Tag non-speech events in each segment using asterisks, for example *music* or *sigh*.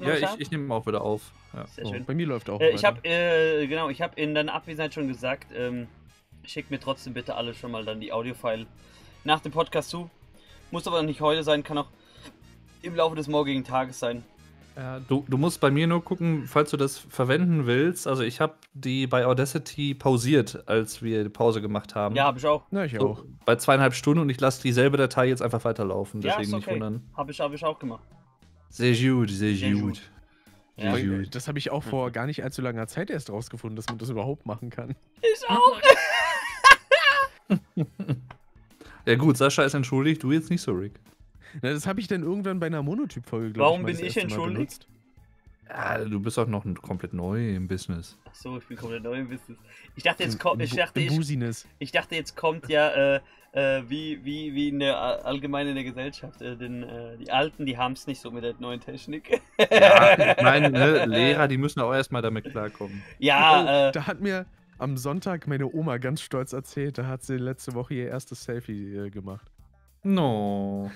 Ja, ich, ich nehme auch wieder auf. Ja. Oh, bei mir läuft auch. Äh, ich habe äh, genau, ich habe in deiner Abwesenheit schon gesagt, ähm, schickt mir trotzdem bitte alle schon mal dann die Audiofile nach dem Podcast zu. Muss aber nicht heute sein, kann auch im Laufe des morgigen Tages sein. Ja, du, du musst bei mir nur gucken, falls du das verwenden willst. Also ich habe die bei Audacity pausiert, als wir die Pause gemacht haben. Ja, habe ich auch. Ja, ich so, auch. bei zweieinhalb Stunden und ich lasse dieselbe Datei jetzt einfach weiterlaufen. Ja, Deswegen ist nicht okay. wundern. Habe ich, hab ich auch gemacht. Sehr gut, sehr, Sehr gut. gut. Ja. Gut. Das habe ich auch vor gar nicht allzu langer Zeit erst rausgefunden, dass man das überhaupt machen kann. Ich auch. *laughs* *laughs* *laughs* Ja gut, Sascha ist entschuldigt, du jetzt nicht so, Rick. Na, das habe ich dann irgendwann bei einer Monotyp-Folge, glaube Warum mal bin ich entschuldigt? Ja, du bist auch noch komplett neu im Business. Achso, ich bin komplett neu im Business. Ich dachte jetzt kommt, ich dachte, ich, ich dachte jetzt kommt ja äh, äh, wie, wie, wie in der all- allgemein in der Gesellschaft. Äh, denn, äh, die Alten, die haben es nicht so mit der neuen Technik. Ja, *laughs* ich meine, ne, Lehrer, die müssen auch erstmal damit klarkommen. ja, oh, äh, da hat mir am Sonntag meine Oma ganz stolz erzählt, da hat sie letzte Woche ihr erstes Selfie äh, gemacht. No.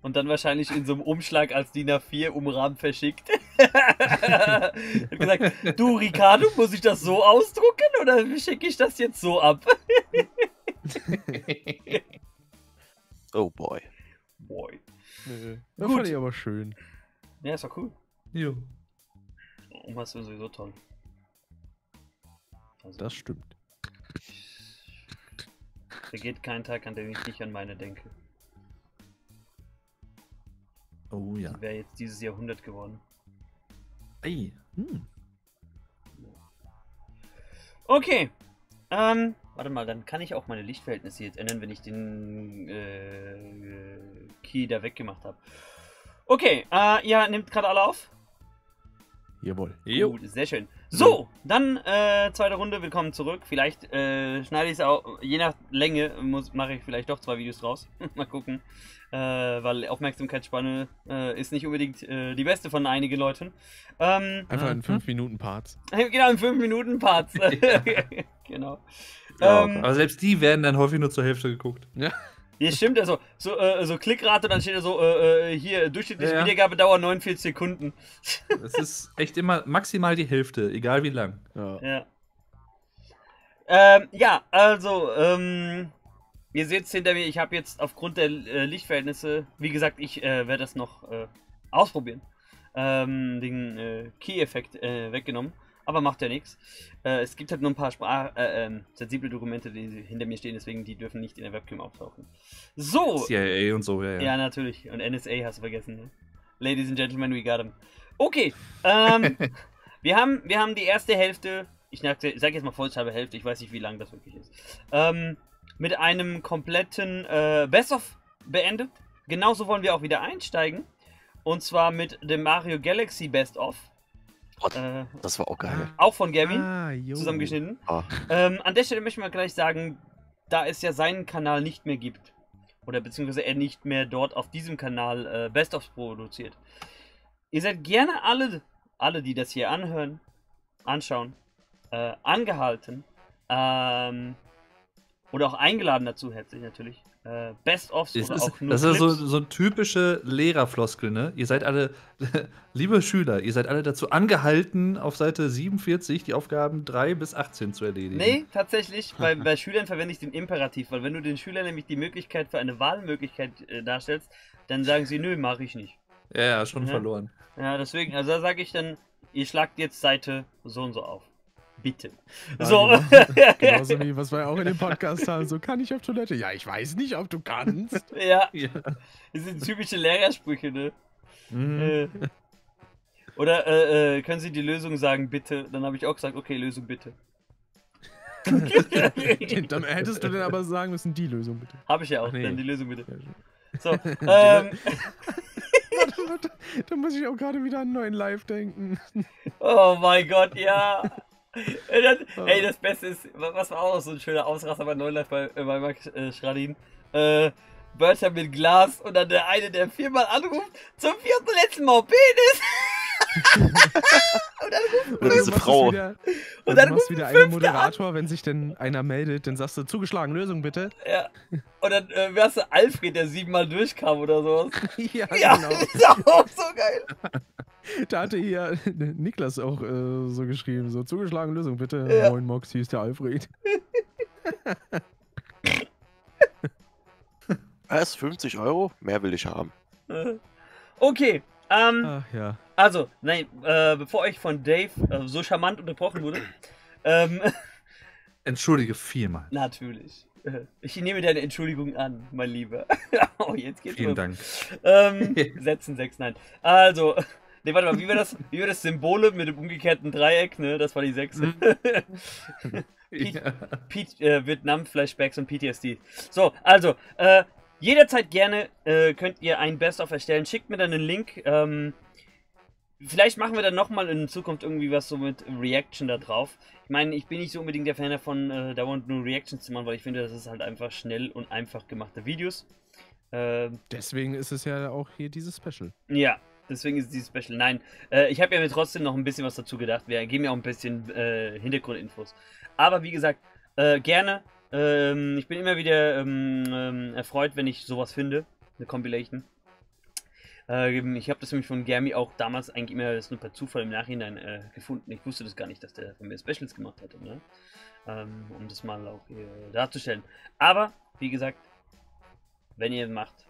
Und dann wahrscheinlich in so einem Umschlag als DIN A4 umrahmt verschickt. *laughs* Hat gesagt, du Ricardo, muss ich das so ausdrucken oder schicke ich das jetzt so ab? *laughs* Oh boy. Boy. Äh, das Gut. fand ich aber schön. Ja, ist doch cool. Jo. Oma ist sowieso toll. Also, Das stimmt. vergeht kein Tag, an dem ich nicht an meine denke. Oh ja. Wäre jetzt dieses Jahrhundert geworden. Ey. Hm. Okay. Ähm, warte mal, dann kann ich auch meine Lichtverhältnisse jetzt ändern, wenn ich den äh, Key da weggemacht habe. Okay, äh, ihr nehmt gerade alle auf? Jawohl. Gut, sehr schön. So, dann äh, zweite Runde, willkommen zurück. Vielleicht äh, schneide ich es auch, je nach Länge muss- mache ich vielleicht doch zwei Videos draus. *laughs* Mal gucken. Äh, weil Aufmerksamkeitsspanne äh, ist nicht unbedingt äh, die beste von einigen Leuten. Ähm, Einfach in Mhm. 5 Minuten Parts. *laughs* genau, in 5 Minuten Parts. *laughs* genau. Ja, ähm, Aber selbst die werden dann häufig nur zur Hälfte geguckt. Ja, stimmt, also so, äh, so Klickrate und dann steht da so, äh, äh, hier, durchschnittliche Ja, ja. Wiedergabedauer 49 Sekunden. *laughs* Es ist echt immer maximal die Hälfte, egal wie lang. Ja. Ja. Ähm, ja, also, ähm, ihr seht es hinter mir, ich habe jetzt aufgrund der äh, Lichtverhältnisse, wie gesagt, ich äh, werde das noch äh, ausprobieren, ähm, den äh, Key-Effekt äh, weggenommen. Aber macht ja nichts. Äh, es gibt halt nur ein paar Sprach äh, ähm, sensible Dokumente, die hinter mir stehen, deswegen die dürfen nicht in der Webcam auftauchen. So, CIA und so, ja, ja. ja, natürlich. Und NSA hast du vergessen. Ne? Ladies and Gentlemen, we got him. Okay. Ähm, *laughs* wir, haben, wir haben die erste Hälfte. Ich sag, jetzt mal vollständige Hälfte. Ich weiß nicht, wie lang das wirklich ist. Ähm, mit einem kompletten äh, Best-of beendet. Genauso wollen wir auch wieder einsteigen. Und zwar mit dem Mario Galaxy Best-of. Äh, das war auch geil. auch von Gavin Ah, zusammengeschnitten. Ah, Ähm, an der Stelle möchten wir gleich sagen, da es ja seinen Kanal nicht mehr gibt, oder beziehungsweise er nicht mehr dort auf diesem Kanal äh, Best-ofs produziert. Ihr seid gerne alle, alle, die das hier anhören, anschauen, äh, angehalten, ähm, oder auch eingeladen dazu, herzlich natürlich, äh, Best-ofs Das oder ist, auch nur das ist so, Clips. so ein typische Lehrerfloskel, ne? Ihr seid alle, *laughs* liebe Schüler, ihr seid alle dazu angehalten, auf Seite 47 die Aufgaben 3 bis 18 zu erledigen. Nee, tatsächlich, *laughs* bei, bei Schülern verwende ich den Imperativ, weil wenn du den Schülern nämlich die Möglichkeit für eine Wahlmöglichkeit äh, darstellst, dann sagen sie, nö, mache ich nicht. Ja, ja, schon Ja. verloren. Ja, deswegen, also da sage ich dann, ihr schlagt jetzt Seite so und so auf. Bitte. Ja, so. genau. *laughs* Genauso wie was wir auch in dem Podcast haben. So, kann ich auf Toilette? Ja, ich weiß nicht, ob du kannst. *laughs* ja, Ja. das sind typische Lehrersprüche, ne? Mhm. Äh, Oder äh, äh, können Sie die Lösung sagen, bitte? Dann habe ich auch gesagt, okay, Lösung bitte. *laughs* Dann hättest du dann aber sagen müssen, die Lösung bitte. habe ich ja auch, Ach nee. dann die Lösung bitte. So, ähm. Da muss ich auch gerade wieder an neuen Live denken. oh mein Gott, ja. Ey, dann, ey, das Beste ist, wa- was war auch noch so ein schöner Ausraster bei Neulife bei, bei Max äh, Schradin. Äh, Wörter mit Glas und dann der eine, der viermal anruft, zum vierten letzten Mal Penis. Oder diese Frau. Wieder, Und und dann ruft wieder ein Moderator, wenn sich denn einer meldet, dann sagst du zugeschlagen, Lösung bitte. Ja. Und dann äh, wärst du Alfred, der siebenmal durchkam oder sowas. *laughs* ja, Ja, genau. das *laughs* ist auch so geil. *laughs* Da hatte hier Niklas auch äh, so geschrieben, so zugeschlagen, Lösung bitte. Ja. Moin Mox, hier ist der Alfred. Was? 50 Euro? Mehr will ich haben. *laughs* Okay, ähm, Ach ja. also, nein, äh, bevor ich von Dave äh, so charmant unterbrochen wurde, *laughs* ähm, *laughs* Entschuldige vielmal. natürlich. Ich nehme deine Entschuldigung an, mein Lieber. oh, jetzt geht's Vielen los. Dank. Ähm, Sätzen 6, nein. Also, ne, warte mal, wie war das? Wie war das Symbole mit dem umgekehrten Dreieck, ne? Das war die 6. Hm. Pete- Pete, äh, Vietnam-Flashbacks und PTSD. So, also, äh, jederzeit gerne äh, könnt ihr ein Best-of erstellen. Schickt mir dann einen Link. Ähm, vielleicht machen wir dann nochmal in Zukunft irgendwie was so mit Reaction da drauf. Ich meine, ich bin nicht so unbedingt der Fan davon, äh, dauernd nur Reactions zu machen, weil ich finde, das ist halt einfach schnell und einfach gemachte Videos. Ähm, Deswegen ist es ja auch hier dieses Special. ja, deswegen ist dieses Special. Nein, äh, ich habe ja mir trotzdem noch ein bisschen was dazu gedacht. Wir geben ja auch ein bisschen äh, Hintergrundinfos. Aber wie gesagt, äh, gerne. Ähm, ich bin immer wieder ähm, ähm, erfreut, wenn ich sowas finde. Eine Compilation. Ähm, ich habe das nämlich von Germi auch damals eigentlich immer das nur per Zufall im Nachhinein äh, gefunden. Ich wusste das gar nicht, dass der von mir Specials gemacht hatte, ne? ähm, um das mal auch hier darzustellen. Aber, wie gesagt, wenn ihr macht,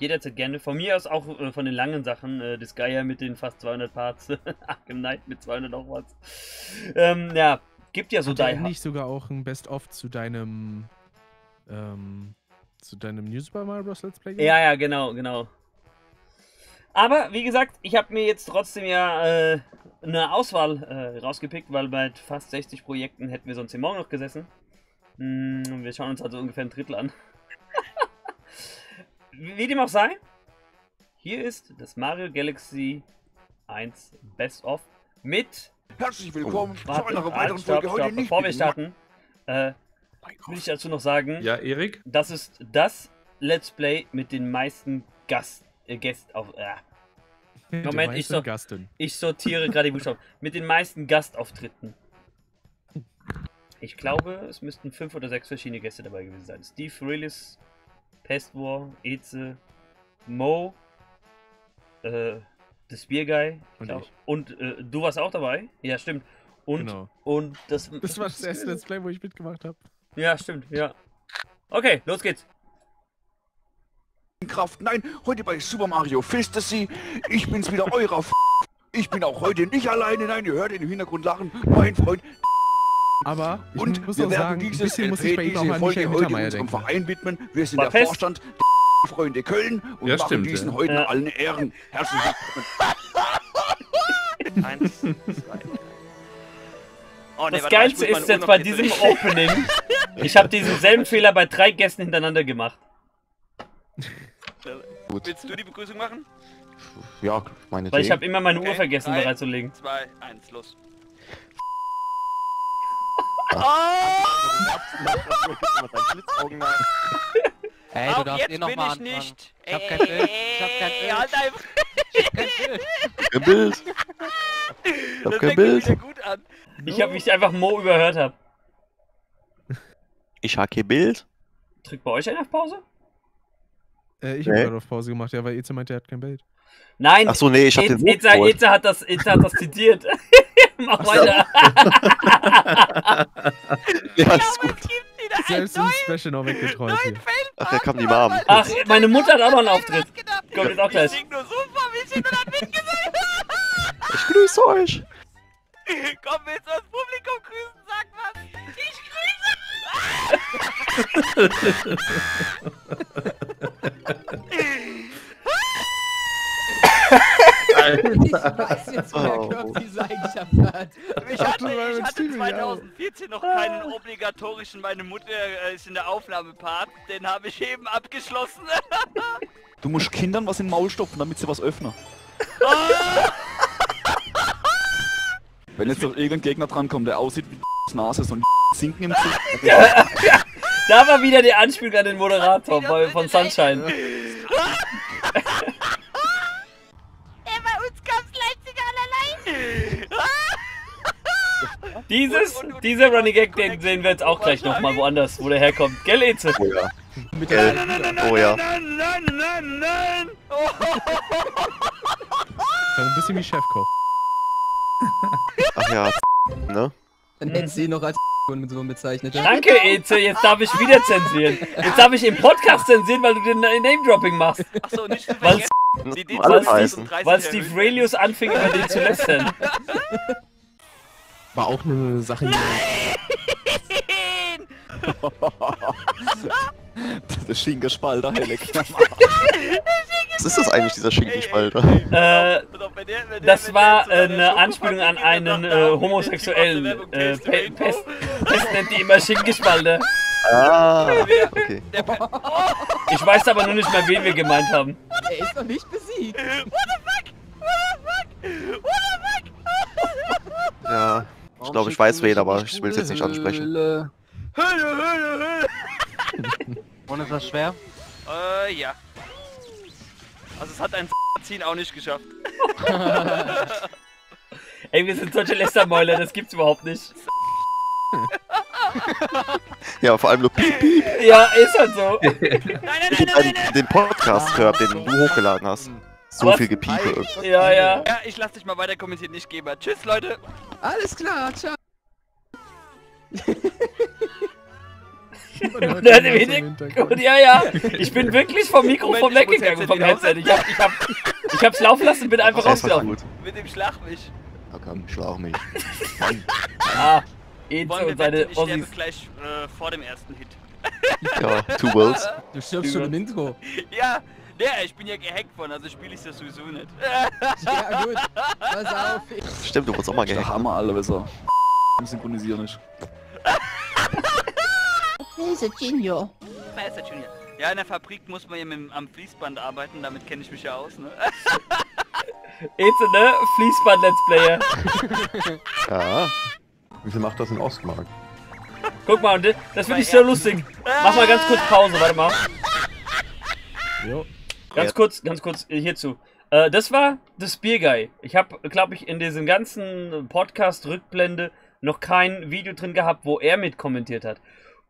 jederzeit gerne. Von mir aus auch äh, von den langen Sachen. Äh, das Geier mit den fast 200 Parts. *laughs* Arkham Knight mit 200 noch was. Ähm, ja, gibt ja so Hat Die Hard. nicht sogar auch ein Best-of zu deinem ähm, zu deinem New Super Mario Bros. Let's Play? Ja, ja, genau, genau. Aber wie gesagt, ich habe mir jetzt trotzdem ja äh, eine Auswahl äh, rausgepickt, weil bei fast 60 Projekten hätten wir sonst hier morgen noch gesessen. Hm, wir schauen uns also ungefähr ein Drittel an. wie *laughs* wie dem auch sei, hier ist das Mario Galaxy 1 Best of mit Herzlich willkommen zu Warte, einer halt, weiteren stopp, Folge heute stopp. nicht. Bevor wir starten, äh, will ich dazu noch sagen, Ja, Erik? das ist das Let's Play mit den meisten Gast, äh, Gäst auf. Äh, Moment, ich so- ich sortiere gerade die Buchstaben. *laughs* Mit den meisten Gastauftritten. Ich glaube, es müssten fünf oder sechs verschiedene Gäste dabei gewesen sein. Steve Rillis, Pestwar, Eze, Mo, äh, The Spear Guy. Und glaub-. Und äh, du warst auch dabei? Ja, stimmt. Und, Genau. und das. Das war das erste Let's Play, wo ich mitgemacht habe. Ja, stimmt, ja. Okay, los geht's. Kraft. Nein, heute bei Super Mario Fantasy. Ich bin's wieder, eurer F Ich bin auch heute nicht alleine. Nein, ihr hört im Hintergrund lachen. Mein Freund. Aber ich Und muss wir auch werden sagen, ein dieses bisschen muss ich bei auch an Folge Michael heute unserem denken. Verein widmen. Wir sind War der fest. Vorstand der Freunde Köln und Ja, machen stimmt, diesen ja. heute Ja. allen Ehren. Herzlich willkommen. Eins, zwei. Oh, nee, Das Geilste ist jetzt bei Uhr diesem Opening, ich habe diesen selben Fehler bei drei Gästen hintereinander gemacht. Willst du die Begrüßung machen? Ja, meine Weil ich habe immer meine Uhr Okay, vergessen drei. bereitzulegen. Zwei, eins, los. *laughs* *laughs* Ey, du Auch darfst jetzt eh noch bin ich anfangen. nicht. Ich hab kein Bild. Ich hab kein Bild. Halt einfach. kein Bild. Ich hab Das kein Bild. wieder gut an. Ich habe mich einfach Mo überhört habe. Ich hab kein Bild. Drückt bei euch einer auf Pause? Äh, ich Nee. habe gerade auf Pause gemacht, ja, weil Eze meinte, er hat kein Bild. Nein, Ach so, nee, ich hab den Eze, Buch Eze. Eze hat das, Eze hat das zitiert. *laughs* Mach weiter. *laughs* Ja, ist gut. Selbst im Special noch weggetreut. Ach, da kam die Mom. Ach, meine Mutter hat auch noch einen Auftritt. Kommt jetzt auch Ich gleich. sing nur mich hin und hat mitgesungen. Ich grüße euch. *laughs* Komm, willst du das Publikum grüßen? Sag was. Ich grüße. *laughs* *laughs* Ich weiß jetzt, woher Oh. Kirk diese Eigenschaft hat. Ich hatte, ich hatte Steven, ja. 2014 noch keinen obligatorischen, meine Mutter äh, ist in der Aufnahmepart, den habe ich eben abgeschlossen. Du musst Kindern was in den Maul stopfen, damit sie was öffnen. *laughs* Wenn jetzt noch irgendein Gegner drankommt, der aussieht wie Nase, so ein Zinken im Zug. *laughs* Da war wieder der Anspiel an den Moderator von Sunshine. *laughs* *laughs* Dieses, dieser Running Gag, den sehen wir jetzt auch gleich nochmal woanders, wo der herkommt. Gell, Eze? Oh ja. Mit der Oh ja. Nein, nein, nein, nein. Ein bisschen wie Chefkoch. Ach ja. *laughs* Ne? Dann hätten sie ihn noch als *laughs* mit so bezeichnet. Danke, Eze, jetzt darf ich wieder zensieren. Jetzt darf ich im Podcast zensieren, weil du den Name-Dropping machst. Achso, nicht zu Weil die heißen. weil Steve Raelius anfing, über den zu lästern. War auch eine Sache, die *laughs* *laughs* *laughs* Der Schinkespalter, Helek. *laughs* *laughs* Was ist das eigentlich, dieser Schinkenspalter? Äh, das war äh, eine Anspielung an einen äh, Homosexuellen. Äh, Pe Pest, Pest nennt die immer Schinkgespalter. Ah, okay. Ich weiß aber nur nicht mehr, wen wir gemeint haben. Er ist noch nicht besiegt. Ja. Ich glaube, ich weiß wen, aber ich will es jetzt nicht ansprechen. Höhle, Höhle, Höhle. Und ist das schwer? Äh, ja. Also es hat ein Ziehen auch nicht geschafft. *laughs* Ey, wir sind solche Lästermäuler, das gibt's überhaupt nicht. *laughs* Ja, vor allem nur piep, piep. Ja, ist halt so. *laughs* Nein, nein, Ich nein, hab nein, den, Podcast gehört, den du hochgeladen hast. So Was? viel Gepiepe. Ja, ja. Ja, ich lass dich mal weiter kommentieren, nicht Geber. Tschüss, Leute. Alles klar, ciao. *laughs* hat im Hintergrund, ja, ja. Ich bin wirklich vom Mikrofon weggegangen, vom Headset. Ich hab, ich hab, *laughs* ich hab's laufen lassen und bin einfach rausgelaufen. Mit dem Schlag mich. Na komm, schlag mich. *laughs* Ah, Eze und seine ich sterbe gleich äh, vor dem ersten Hit. Ja, Two Worlds. Du stirbst schon im Intro. Ja, ja, ich bin ja gehackt worden, also spiele ich das sowieso nicht. Ja gut, pass auf. Stimmt, du wurdest auch mal Da gehackt. haben wir alle besser. Synchronisieren nicht. Böse Junior. Wer ist der Junior? Ja, in der Fabrik muss man ja mit, dem- am Fließband arbeiten, damit kenne ich mich ja aus, ne? *laughs* Eze, ne? Fließband-Let's Player. *laughs* Ja. Wie viel macht das in Ostmark? Guck mal, und das- das finde ich so lustig. Mach mal ganz kurz Pause, warte mal. Jo. Ganz kurz, ganz kurz äh, hierzu. Äh, das war The Spear Guy. Ich habe, glaube ich, in diesem ganzen Podcast-Rückblende noch kein Video drin gehabt, wo er mit kommentiert hat.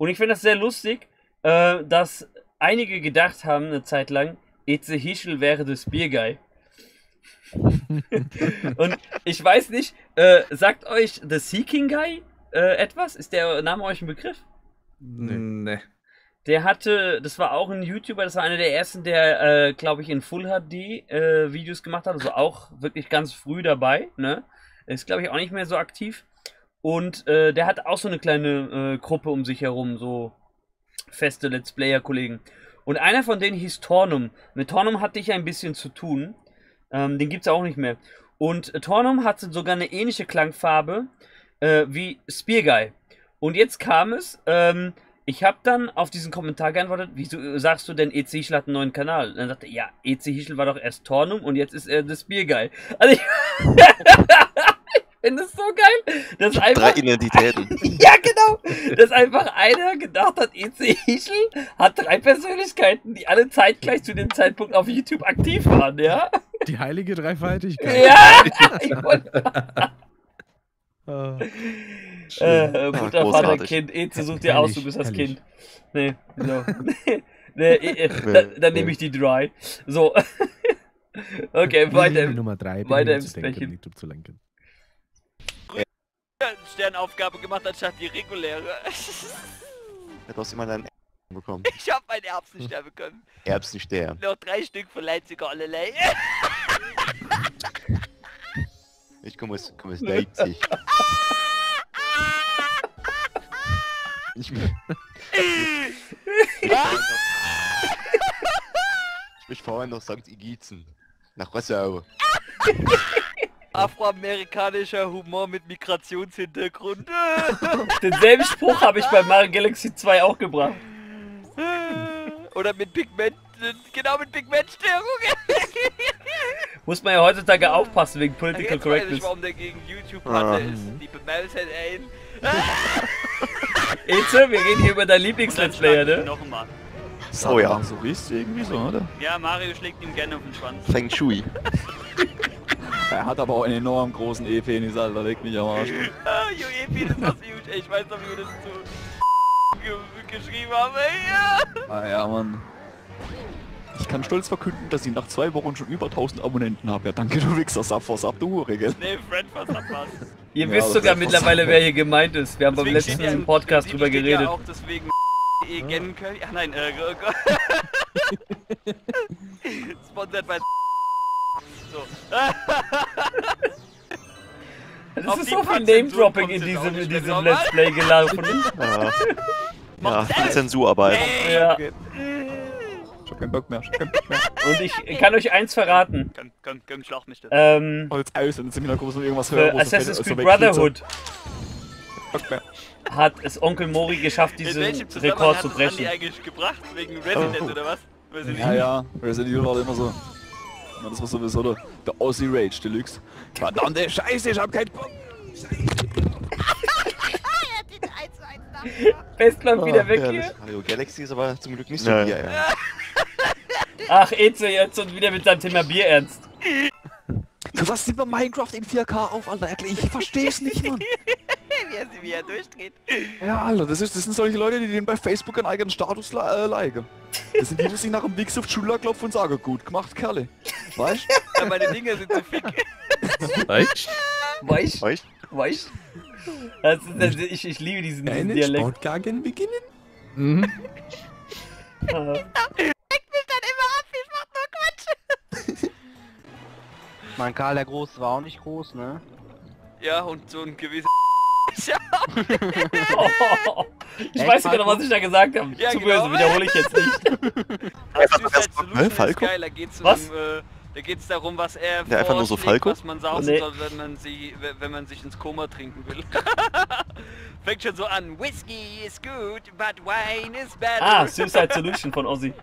Und ich finde das sehr lustig, äh, dass einige gedacht haben, eine Zeit lang, Eze Hischel wäre The Spear Guy. Und ich weiß nicht, äh, sagt euch The Seeking Guy äh, etwas? Ist der Name euch ein Begriff? Nee. Nee. Der hatte, das war auch ein YouTuber, das war einer der ersten, der, äh, glaube ich, in Full HD äh, Videos gemacht hat, also auch wirklich ganz früh dabei, ne? Ist, glaube ich, auch nicht mehr so aktiv. Und äh, der hat auch so eine kleine äh, Gruppe um sich herum, so feste Let's Player-Kollegen. Und einer von denen hieß Tornum. Mit Tornum hatte ich ein bisschen zu tun. Ähm, den gibt's auch nicht mehr. Und äh, Tornum hatte sogar eine ähnliche Klangfarbe äh, wie Spear Guy. Und jetzt kam es, ähm, ich habe dann auf diesen Kommentar geantwortet, wieso sagst du denn, EC Hischel hat einen neuen Kanal? Und dann sagte er, ja, EC Hischel war doch erst Tornum und jetzt ist er das Spear Guy. Also ich *laughs* finde das so geil. Das ist Drei einfach, Identitäten. *laughs* ja, genau. Dass einfach einer gedacht hat, EC Hischel hat drei Persönlichkeiten, die alle zeitgleich zu dem Zeitpunkt auf YouTube aktiv waren, ja? Die heilige Dreifaltigkeit. Ja! *laughs* Ich wollte, Ah. äh, Mutter, Vater, großartig. Kind. EC sucht dir aus, du bist das herrlich. Kind. Nee, so. *laughs* nee, äh, äh, da, dann nehme ich die Dry. So. okay, weiter. Nummer 3, weiter im zu denken, Special. YouTube zu lenken. Sternaufgabe gemacht anstatt die reguläre. *laughs* Du hast immer deinen bekommen. Ich hab meinen Erbsenstern bekommen. Erbsenstern. Noch drei Stück von Leipziger allerlei. *laughs* Ich komme aus, komm aus Leipzig. Ich bin. *laughs* Ich bin vorhin nach St. Igizen. Nach Rossau. Afroamerikanischer Humor mit Migrationshintergrund. *laughs* Denselben Spruch habe ich bei Mario Galaxy 2 auch gebracht. Oder mit Pigment, genau mit Pigmentstörung. *laughs* Muss man ja heutzutage aufpassen wegen Jetzt Political weiß ich, Correctness. warum der gegen YouTube Ah. hatte. Ist die hat ein *laughs* Eze, wir reden hier über deinen Lieblings-Let's Player, ne? Noch mal. Oh ja. So ist irgendwie so, oder? Ja, Mario schlägt ihm gerne auf den Schwanz. Feng Shui. Er hat aber auch einen enorm großen E-Penis, Alter, leg mich am Arsch. Ah, Jo, Epi, das war's gut. Ey, Ich weiß noch, wie wir das zu ge geschrieben haben, ey. Ja. Ah ja, Mann. Ich kann stolz verkünden, dass ich nach zwei Wochen schon über 1000 Abonnenten habe. Ja, danke, du Wichser, Sub for Sub, du Hure, gell? Nee, Fred, was hat was? Ihr Ja, wisst sogar ist mittlerweile, wer hier gemeint ist. Wir haben beim Deswegen ja letzten im Podcast drüber steht geredet. Ja auch deswegen E Gen Curry. Ach nein, äh, *laughs* Sponsored bei So. *laughs* Das auf ist die so viel Name-Dropping in diesem, in diesem Let's Play gelaufen. *laughs* Ja. Ja, viel Zensurarbeit. ja. Ich hab keinen Bock mehr, ich hab keinen Bock mehr. Und ich kann euch eins verraten. Komm, komm, komm, schlag mich das. Ähm, Oh, jetzt aus und jetzt im Hintergrund noch irgendwas hören. so Assassin's so Creed so. Brotherhood Bock mehr. hat es Onkel Mori geschafft, diesen welchem Zusammenhang Rekord hat zu es Andi brechen. eigentlich gebracht? Wegen Resident oder was? Weiß ich nicht. Ja, ja, Resident Evil war immer so. Ja, Das war sowieso der, der Aussie Rage Deluxe. Verdammte Scheiße, ich hab keinen Bock. Best läuft wieder weg Herrlich. hier. Mario Galaxy ist aber zum Glück nicht so Ja. Bier, ja. Ach, Eze jetzt und wieder mit seinem Thema Bier ernst. Für was nimmt man Minecraft in 4K auf, Alter? Ich versteh's nicht, Mann. *laughs* Wie er, wie er durchdreht. Ja, Alter, das, ist, das sind solche Leute, die den bei Facebook einen eigenen Status äh, liken. Das sind die, die sich nach dem Wix auf die Schulter klopfen und sagen, gut gemacht, Kerle. Weißt Ja, meine Dinger sind zu fick. Reicht? Weich, Weißt weich. Das ist, das, ich, ich liebe diesen, diesen Einen Dialekt. Sportgarten beginnen? Mhm. Ah. *laughs* Mein Karl der Groß war auch nicht groß, ne? Ja, und so ein gewisser. *laughs* Ja, Ich Echt, weiß sogar noch, was ich da gesagt habe. Ja, Zu genau. böse, wiederhole ich jetzt nicht. Einfach Suicide das- Solution ne, ist Falco? geil, da geht's Was? um, äh, da geht's darum, was er Ja, einfach nur so Falco? was man saufen Nee. soll, wenn man, sie, wenn man sich ins Koma trinken will. *laughs* Fängt schon so an, Whisky is good, but wine is better. Ah, Suicide Solution von Ozzy. *laughs* *laughs*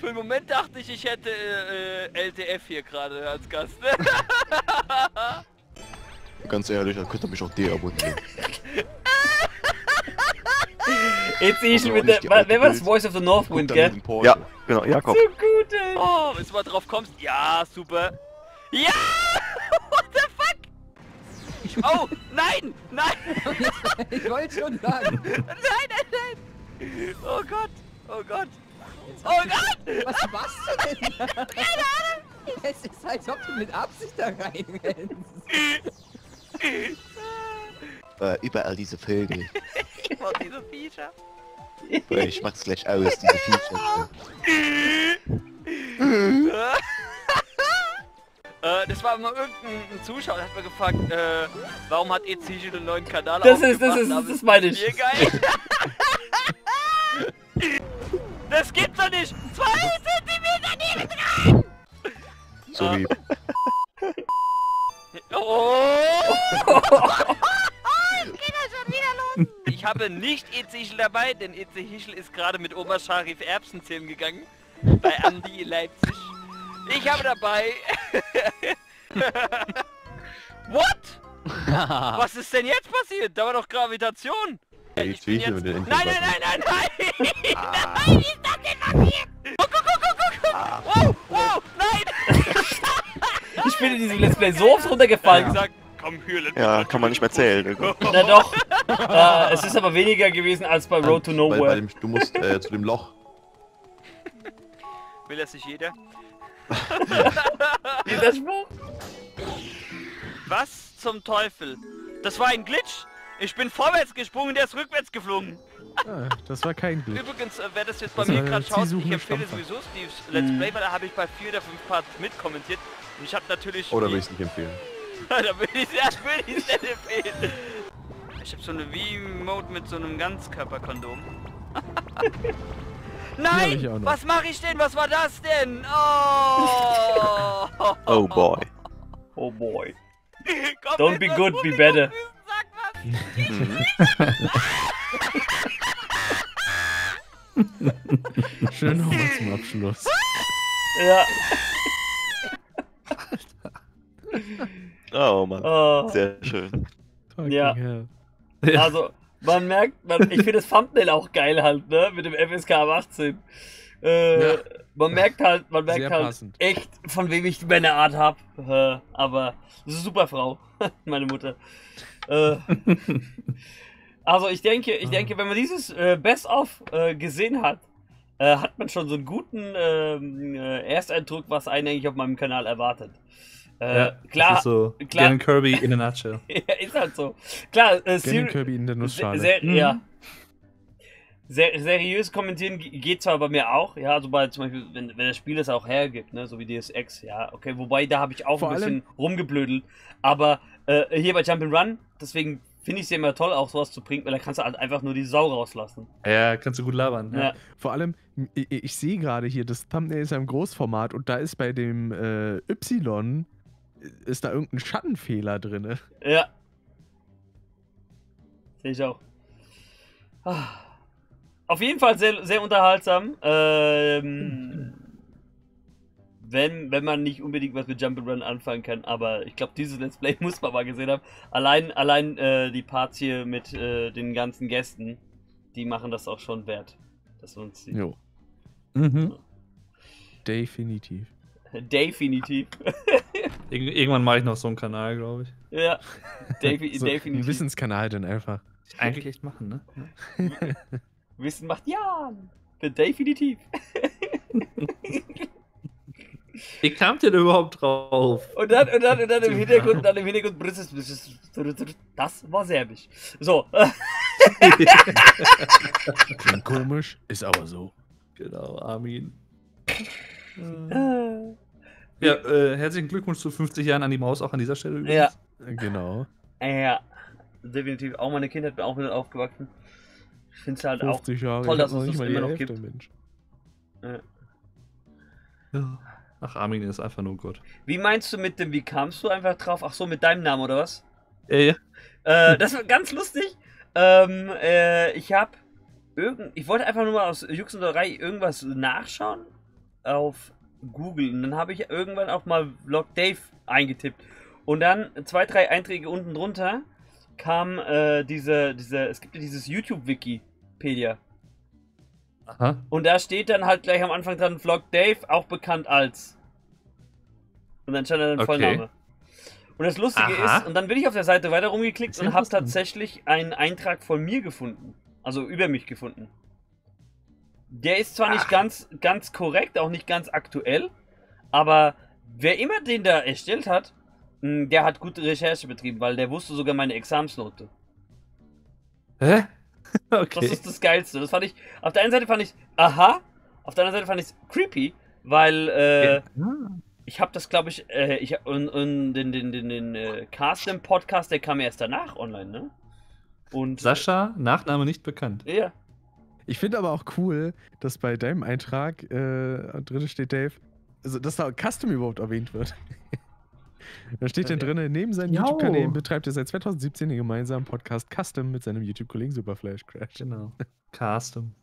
Für einen Moment dachte ich, ich hätte äh, äh, LTF hier gerade als Gast. Ganz ehrlich, dann könnte er mich auch deabonnieren. Jetzt sehe ich Also mit auch der. Wer war das. Voice of the Northwind, Kommt dann gell? mit. Ja, genau, Jakob. So gut, ey. oh, wenn du mal drauf kommst. Ja, super. Ja! *laughs* What the fuck? Oh, nein! Nein! *laughs* Ich wollte schon sagen. Nein, nein, nein! Oh Gott! Oh Gott! Oh Gott! Was machst du denn da? Keine Ahnung. Es ist, als ob du mit Absicht da reinrennst. *laughs* Äh, überall diese Vögel. *laughs* Ich mach diese Viecher. Äh, Ich mach's gleich aus, diese Viecher. *laughs* Äh, das war mal irgendein Zuschauer, der hat mir gefragt, äh, warum hat EZ einen neuen Kanal Das ist- das ist- das meine ich. *laughs* Das gibt's doch nicht! Zwei Zentimeter neben dran! So wie Oh! Ich habe nicht EC Hischel dabei, denn EC Hischel ist gerade mit Oma Scharif Erbsen zählen gegangen. Bei Andi in Leipzig. Ich habe dabei... *laughs* What? *laughs* Was ist denn jetzt passiert? Da war doch Gravitation. Ja, Ich bin jetzt... Nein, nein, nein, nein, nein! *laughs* Nein, wie ist das denn passiert? Guck, guck, guck, guck, guck! Wow, wow, nein! Ich bin in diesem Let's Play so oft runtergefallen. Hürlen. Ja, kann man nicht mehr zählen. *laughs* Na doch. Äh, es ist aber weniger gewesen als bei Road to Weil, bei Nowhere. dem, du musst äh, zu dem Loch. Will das nicht jeder? Dieser Spruch? Was zum Teufel? Das war ein Glitch. Ich bin vorwärts gesprungen, der ist rückwärts geflogen. Ah, das war kein Glück. Übrigens, äh, wer das jetzt bei Das mir war gerade schaut, ich empfehle Stampfer. sowieso Steves Let's Mhm. Play, weil da habe ich bei vier oder fünf Parts mitkommentiert. Und ich habe natürlich... Oder will ich es nicht empfehlen? *laughs* da will ich das will ich nicht empfehlen. Ich habe so eine Wii-Mode mit so einem Ganzkörperkondom. *laughs* hab Nein! noch. Was mache ich denn? Was war das denn? Oh! *laughs* Oh boy. Oh boy. Komm, Don't be good, be better. Sag was! Schön nochmal zum Abschluss. Ja. Oh Mann, Oh, sehr schön. Ja. hell. Ja. also, *laughs* man merkt, man, ich finde das Thumbnail auch geil halt, ne? Mit dem FSK 18. Äh, Ja. Man merkt halt, man merkt Sehr halt passend. echt, von wem ich meine Art hab. Äh, aber, das ist eine super Frau, *laughs* meine Mutter. Äh, *laughs* also ich denke, ich denke, wenn man dieses äh, Best-of äh, gesehen hat, äh, hat man schon so einen guten ähm, äh, Ersteindruck, was einen eigentlich auf meinem Kanal erwartet. Äh, Ja, klar, Das ist so klar. Dan Kirby in a nutshell. *laughs* ja, ist halt so. Klar, äh, Kirby in der Nussschale. sehr, Mhm. ja. Sehr, seriös kommentieren ge- geht zwar bei mir auch, ja, also bei zum Beispiel, wenn, wenn das Spiel es auch hergibt, ne, so wie DSX, ja, okay, wobei da habe ich auch Vor ein allem- bisschen rumgeblödelt, aber äh, hier bei Jump'n'Run, deswegen finde ich es ja immer toll, auch sowas zu bringen, weil da kannst du halt einfach nur die Sau rauslassen. Ja, kannst du gut labern. Ja. Ja. Vor allem, ich, ich sehe gerade hier, das Thumbnail ist ja im Großformat und da ist bei dem äh, Y ist da irgendein Schattenfehler drin. Ja. Sehe ich auch. Auf jeden Fall sehr, sehr unterhaltsam. Ähm, wenn, wenn man nicht unbedingt was mit Jump'n'Run anfangen kann, aber ich glaube, dieses Let's Play *laughs* muss man mal gesehen haben. Allein, allein äh, die Parts hier mit äh, den ganzen Gästen, die machen das auch schon wert. Dass wir uns die Jo, Mhm. definitiv. Definitiv. *laughs* Ir irgendwann mache ich noch so einen Kanal, glaube ich. ja. *laughs* Defi So, definitiv. Ein Wissenskanal dann einfach. Eigentlich echt machen, ne? *laughs* Wissen macht ja. Definitiv. *laughs* Wie kamt ihr denn überhaupt drauf? Und dann, und dann, und dann im Hintergrund, dann im Hintergrund, das war serbisch. So, Klingt komisch, ist aber so. Genau, Armin. Ja, äh, herzlichen Glückwunsch zu 50 Jahren an die Maus, auch an dieser Stelle übrigens. ja, Genau. ja, definitiv. Auch meine Kindheit bin auch mit aufgewachsen. Ich finde es halt auch. 50 Jahre, toll, dass es nicht das immer noch Hälfte, gibt. Mensch. Ja. Ach, Armin ist einfach nur Gott. Wie meinst du mit dem, wie kamst du einfach drauf? Ach so, mit deinem Namen oder was? Äh, ja. Äh, *laughs* das war ganz lustig. Ähm, äh, ich hab irgend, ich wollte einfach nur mal aus Jux und Dollerei irgendwas nachschauen auf Google. Und dann habe ich irgendwann auch mal Vlog Dave eingetippt. Und dann zwei, drei Einträge unten drunter kam äh, diese, diese, es gibt ja dieses YouTube-Wikipedia. Aha. Und da steht dann halt gleich am Anfang dran Vlog Dave, auch bekannt als. Und dann stand da ein Okay. Vollname. Und das Lustige Aha. ist, und dann bin ich auf der Seite weiter rumgeklickt und habe tatsächlich einen Eintrag von mir gefunden. Also über mich gefunden. Der ist zwar nicht ganz, ganz korrekt, auch nicht ganz aktuell, aber wer immer den da erstellt hat, mh, der hat gute Recherche betrieben, weil der wusste sogar meine Examensnote. Hä? *laughs* Das Okay. ist das Geilste. Das fand ich. Auf der einen Seite fand ich aha, auf der anderen Seite fand ich creepy, weil äh, Ah. ich habe das, glaube ich, äh, ich und, und den, den, den, den äh, Carsten Podcast, der kam erst danach online, ne? Und Sascha, Nachname nicht bekannt. ja, Ich finde aber auch cool, dass bei deinem Eintrag äh, drin steht, Dave, also dass da Custom überhaupt erwähnt wird. *laughs* da steht dann drin, neben seinen Jo. YouTube-Kanälen betreibt er seit 2017 den gemeinsamen Podcast Custom mit seinem YouTube-Kollegen Superflash Crash. Genau. *laughs* Carsten.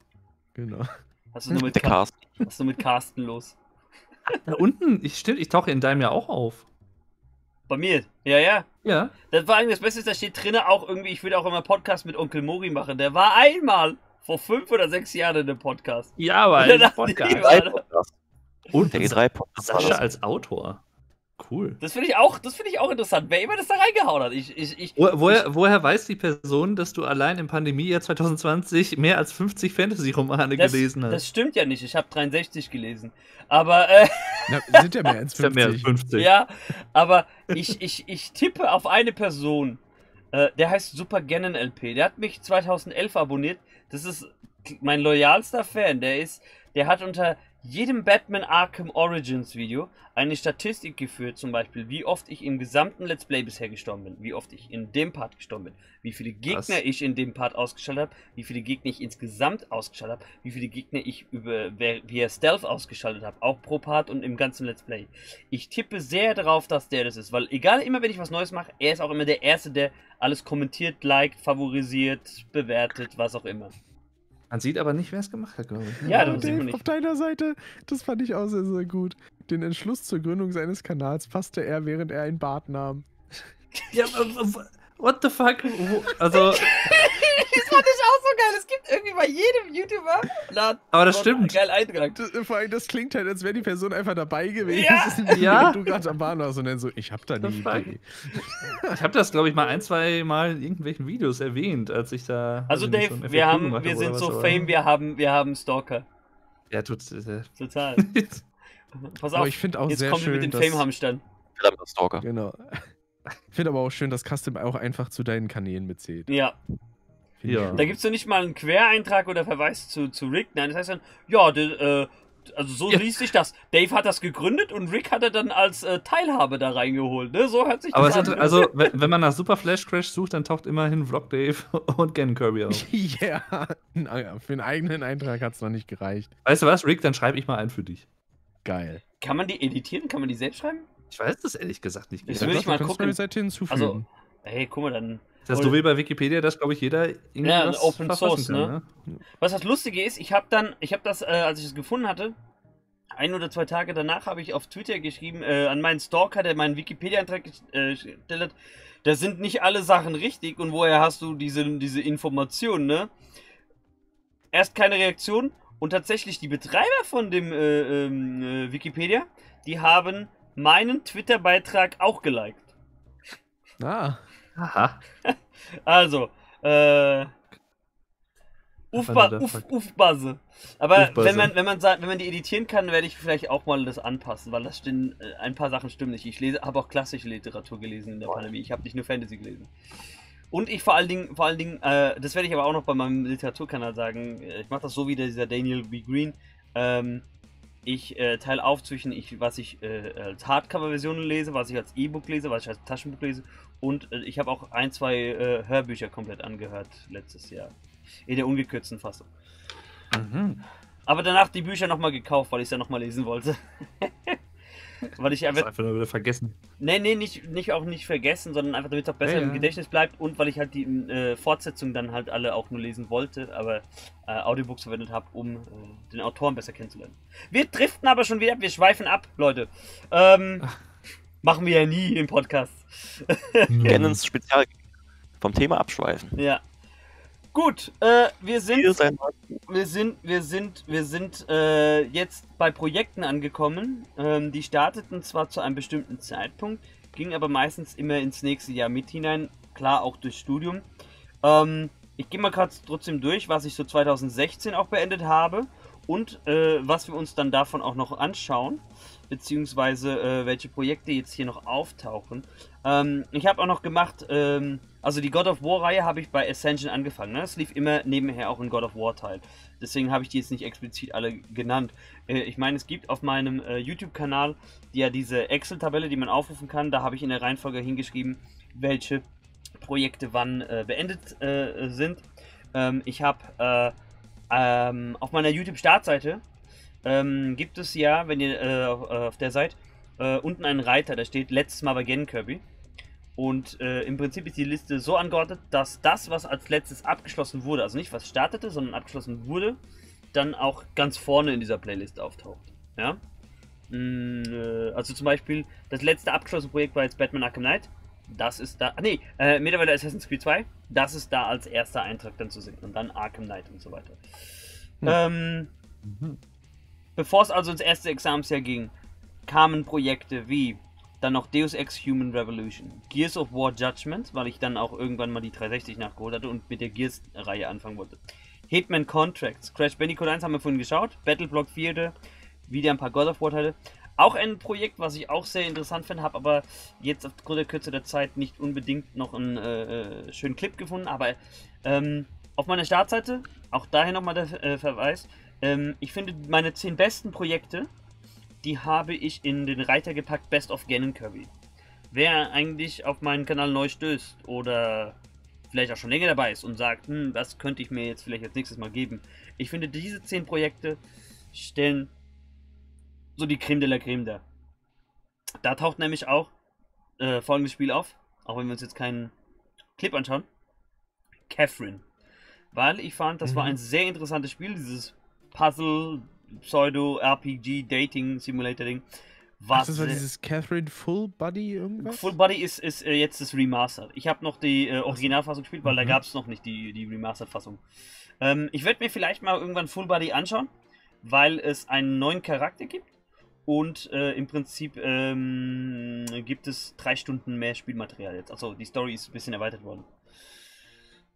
Genau. hast du nur mit, Cast. hast du mit Carsten los? *laughs* Da unten, ich, stimmt, ich tauche in deinem ja auch auf. Bei mir, ja, ja. Ja. Das war eigentlich das Beste, da steht drin auch irgendwie, ich würde auch immer Podcast mit Onkel Mori machen. Der war einmal vor fünf oder sechs Jahren in dem Podcast. Ja, aber ich, Podcast. Alter, Und Der E3-Podcast. Sascha als Autor. Cool. Das finde ich auch, das finde ich auch interessant. Wer immer das da reingehauen hat. Ich, ich, ich, Wo, woher, woher weiß die Person, dass du allein im Pandemiejahr 2020 mehr als 50 Fantasy-Romane gelesen hast? das stimmt ja nicht. Ich habe 63 gelesen. Aber äh, Na, sind ja mehr als ist *laughs* ja mehr als 50. 50. ja, aber ich, ich, ich tippe auf eine Person. Äh, der heißt Super Gannon LP. Der hat mich 2011 abonniert. Das ist mein loyalster Fan. Der ist, der hat unter jedem Batman Arkham Origins Video eine Statistik geführt, zum Beispiel, wie oft ich im gesamten Let's Play bisher gestorben bin, wie oft ich in dem Part gestorben bin, wie viele Gegner Was? ich in dem Part ausgeschaltet habe, wie viele Gegner ich insgesamt ausgeschaltet habe, wie viele Gegner ich über via Stealth ausgeschaltet habe, auch pro Part und im ganzen Let's Play. Ich tippe sehr darauf, dass der das ist, weil egal immer, wenn ich was Neues mache, er ist auch immer der Erste, der alles kommentiert, liked, favorisiert, bewertet, was auch immer. Man sieht aber nicht, wer es gemacht hat, glaube ich. Ja, Oh, das Dave, nicht. auf deiner Seite, das fand ich auch sehr, sehr gut. Den Entschluss zur Gründung seines Kanals fasste er, während er ein Bad nahm. Ja, what the fuck? Also, *laughs* fand ich auch so geil. Es gibt irgendwie bei jedem YouTuber. Na, aber das stimmt. Geil. Das, vor allem, das klingt halt, als wäre die Person einfach dabei gewesen. Ja. *laughs* Ja. Wenn du gerade am Bahn warst und dann so, ich hab da fuck? Idee. Ich habe das, glaube ich, mal ein, zwei Mal in irgendwelchen Videos erwähnt, als ich da. Also Dave, so wir, haben, wir sind so aber- fame, wir haben, wir haben Stalker. Ja, tut. Äh, Total. *laughs* Pass Aber auf, ich finde auch jetzt sehr kommen wir schön, mit den dass, Fame-Hamstern. Stalker. Genau. *laughs* Ich finde aber auch schön, dass Custom auch einfach zu deinen Kanälen mitzählt. Ja, Ja. ich da gibt es so nicht mal einen Quereintrag oder Verweis zu, zu Rick. Nein, das heißt dann, ja, de, äh, also so Ja. liest sich das. Dave hat das gegründet und Rick hat er dann als äh, Teilhabe da reingeholt. Ne? So hört sich aber das an. also, wenn, wenn man nach Super Flash Crash sucht, dann taucht immerhin Vlog Dave *laughs* und Gan Kirby auf. *laughs* Ja, na, für einen eigenen Eintrag hat es noch nicht gereicht. Weißt du was, Rick, dann schreibe ich mal einen für dich. Geil. Kann man die editieren? Kann man die selbst schreiben? Ich weiß das ehrlich gesagt nicht. Genau. will ich mal gucken. Hinzufügen. Also, Hey, guck mal, dann. Das ist so wie bei Wikipedia, dass, glaube ich, jeder irgendwie Ja, Open Source, kann, ne? Was das Lustige ist, ich habe dann, ich habe das, äh, als ich es gefunden hatte, ein oder zwei Tage danach habe ich auf Twitter geschrieben, äh, an meinen Stalker, der meinen Wikipedia-Eintrag äh, gestellt hat, da sind nicht alle Sachen richtig und woher hast du diese, diese Informationen, ne? Erst keine Reaktion und tatsächlich die Betreiber von dem äh, ähm, äh, Wikipedia, die haben meinen Twitter-Beitrag auch geliked. ah, Aha. *laughs* Also, äh. Ufba, Uf. Ufbase. Aber Ufbase. wenn man, wenn man sagt, wenn man die editieren kann, werde ich vielleicht auch mal das anpassen, weil das stimmt, äh, ein paar Sachen stimmen nicht. Ich lese, habe auch klassische Literatur gelesen in der Pandemie. Ich habe nicht nur Fantasy gelesen. Und ich vor allen Dingen, vor allen Dingen, äh, das werde ich aber auch noch bei meinem Literaturkanal sagen. äh, Ich mache das so wie dieser Daniel B. Green. Ähm, ich äh, teile auf zwischen, ich, was ich äh, als Hardcover-Versionen lese, was ich als E-Book lese, was ich als Taschenbuch lese. Und äh, ich habe auch ein, zwei äh, Hörbücher komplett angehört letztes Jahr. In der ungekürzten Fassung. Mhm. Aber danach die Bücher nochmal gekauft, weil ich es ja nochmal lesen wollte. *laughs* weil ich einfach. einfach nur wieder vergessen. Nee, nee, nicht, nicht auch nicht vergessen, sondern einfach damit es auch besser Ja, im ja. Gedächtnis bleibt und weil ich halt die äh, Fortsetzung dann halt alle auch nur lesen wollte, aber äh, Audiobooks verwendet habe, um äh, den Autoren besser kennenzulernen. Wir driften aber schon wieder ab, wir schweifen ab, Leute. Ähm, machen wir ja nie im Podcast. Gerne ins Spezial vom Thema abschweifen. Ja. Gut, äh, wir sind. Wir sind, wir sind, wir sind äh, jetzt bei Projekten angekommen. Ähm, die starteten zwar zu einem bestimmten Zeitpunkt, gingen aber meistens immer ins nächste Jahr mit hinein. Klar, auch durchs Studium. Ähm, ich gehe mal gerade trotzdem durch, was ich so 2016 auch beendet habe und äh, was wir uns dann davon auch noch anschauen, beziehungsweise äh, welche Projekte jetzt hier noch auftauchen. Ähm, ich habe auch noch gemacht, ähm, also die God of War Reihe habe ich bei Ascension angefangen. Ne? Es lief immer nebenher auch ein God of War Teil. Deswegen habe ich die jetzt nicht explizit alle genannt. Äh, ich meine, es gibt auf meinem äh, YouTube-Kanal ja diese Excel-Tabelle, die man aufrufen kann. Da habe ich in der Reihenfolge hingeschrieben, welche Projekte wann äh, beendet äh, sind. Ähm, ich habe äh, ähm, auf meiner YouTube-Startseite ähm, gibt es ja, wenn ihr äh, auf, auf der seid, äh, unten einen Reiter, da steht letztes Mal bei Gen Kirby. Und äh, im Prinzip ist die Liste so angeordnet, dass das, was als letztes abgeschlossen wurde, also nicht was startete, sondern abgeschlossen wurde, dann auch ganz vorne in dieser Playlist auftaucht. Ja? Mm, äh, also zum Beispiel, das letzte abgeschlossene Projekt war jetzt Batman Arkham Knight. Das ist da. Ah, nee, äh, mittlerweile Assassin's Creed 2. Das ist da als erster Eintrag dann zu sehen. Und dann Arkham Knight und so weiter. Ähm, Bevor es also ins erste Examensjahr ging, kamen Projekte wie dann noch Deus Ex Human Revolution, Gears of War Judgment, weil ich dann auch irgendwann mal die 360 nachgeholt hatte und mit der Gears-Reihe anfangen wollte. Hitman Contracts, Crash Bandicoot 1 haben wir vorhin geschaut, Battleblock 4, wieder ein paar God of War Teile. Auch ein Projekt, was ich auch sehr interessant finde, habe aber jetzt aufgrund der Kürze der Zeit nicht unbedingt noch einen äh, äh, schönen Clip gefunden, aber ähm, auf meiner Startseite, auch daher nochmal der äh, Verweis, ähm, ich finde meine 10 besten Projekte, die habe ich in den Reiter gepackt Best of Ganon Kirby. Wer eigentlich auf meinen Kanal neu stößt oder vielleicht auch schon länger dabei ist und sagt, hm, was könnte ich mir jetzt vielleicht als nächstes mal geben. Ich finde, diese 10 Projekte stellen so die Creme de la Creme da. Da taucht nämlich auch äh, folgendes Spiel auf, auch wenn wir uns jetzt keinen Clip anschauen. Catherine. Weil ich fand, das war Mhm. ein sehr interessantes Spiel, dieses Puzzle, Pseudo-RPG, Dating-Simulator-Ding. war Ach, das war dieses Catherine Full Body irgendwas? Full Body ist, ist äh, jetzt das Remastered. Ich habe noch die äh, Originalfassung gespielt, weil da Mhm. gab es noch nicht die, die Remastered-Fassung. Ähm, ich werde mir vielleicht mal irgendwann Full Body anschauen, weil es einen neuen Charakter gibt und äh, im Prinzip ähm, gibt es drei Stunden mehr Spielmaterial jetzt. Also die Story ist ein bisschen erweitert worden.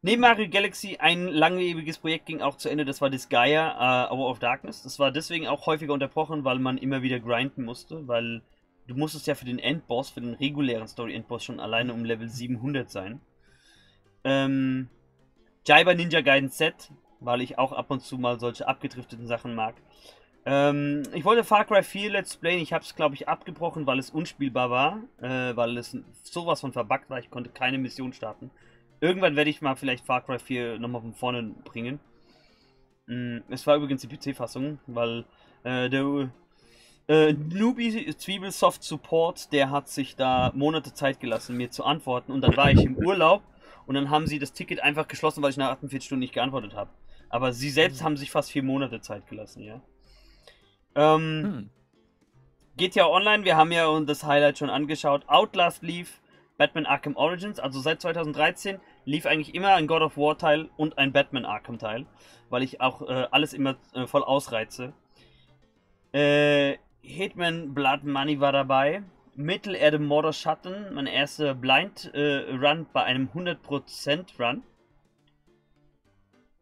Neben Mario Galaxy ein langlebiges Projekt ging auch zu Ende, das war das Gaia äh, Hour of Darkness. Das war deswegen auch häufiger unterbrochen, weil man immer wieder grinden musste, weil du musstest ja für den Endboss, für den regulären Story-Endboss schon alleine um Level 700 sein. Ähm, Jaiba Ninja Gaiden Z, weil ich auch ab und zu mal solche abgedrifteten Sachen mag. Ähm, ich wollte Far Cry 4 Let's Play, ich habe es glaube ich abgebrochen, weil es unspielbar war, äh, weil es sowas von verbuggt war, ich konnte keine Mission starten. Irgendwann werde ich mal vielleicht Far Cry 4 nochmal von vorne bringen. Mm, Es war übrigens die PC-Fassung, weil äh, der äh, Newbie Zwiebelsoft Support, der hat sich da Monate Zeit gelassen, mir zu antworten. Und dann war ich im Urlaub und dann haben sie das Ticket einfach geschlossen, weil ich nach 48 Stunden nicht geantwortet habe. Aber sie selbst haben sich fast vier Monate Zeit gelassen, ja. Ähm, Hm. geht ja online, wir haben ja uns das Highlight schon angeschaut. Outlast lief, Batman Arkham Origins, also seit 2013 lief eigentlich immer ein God of War Teil und ein Batman Arkham Teil, weil ich auch äh, alles immer äh, voll ausreize. Äh, Hitman Blood Money war dabei. Mittelerde Mordor Schatten, mein erster Blind äh, Run bei einem 100% Run.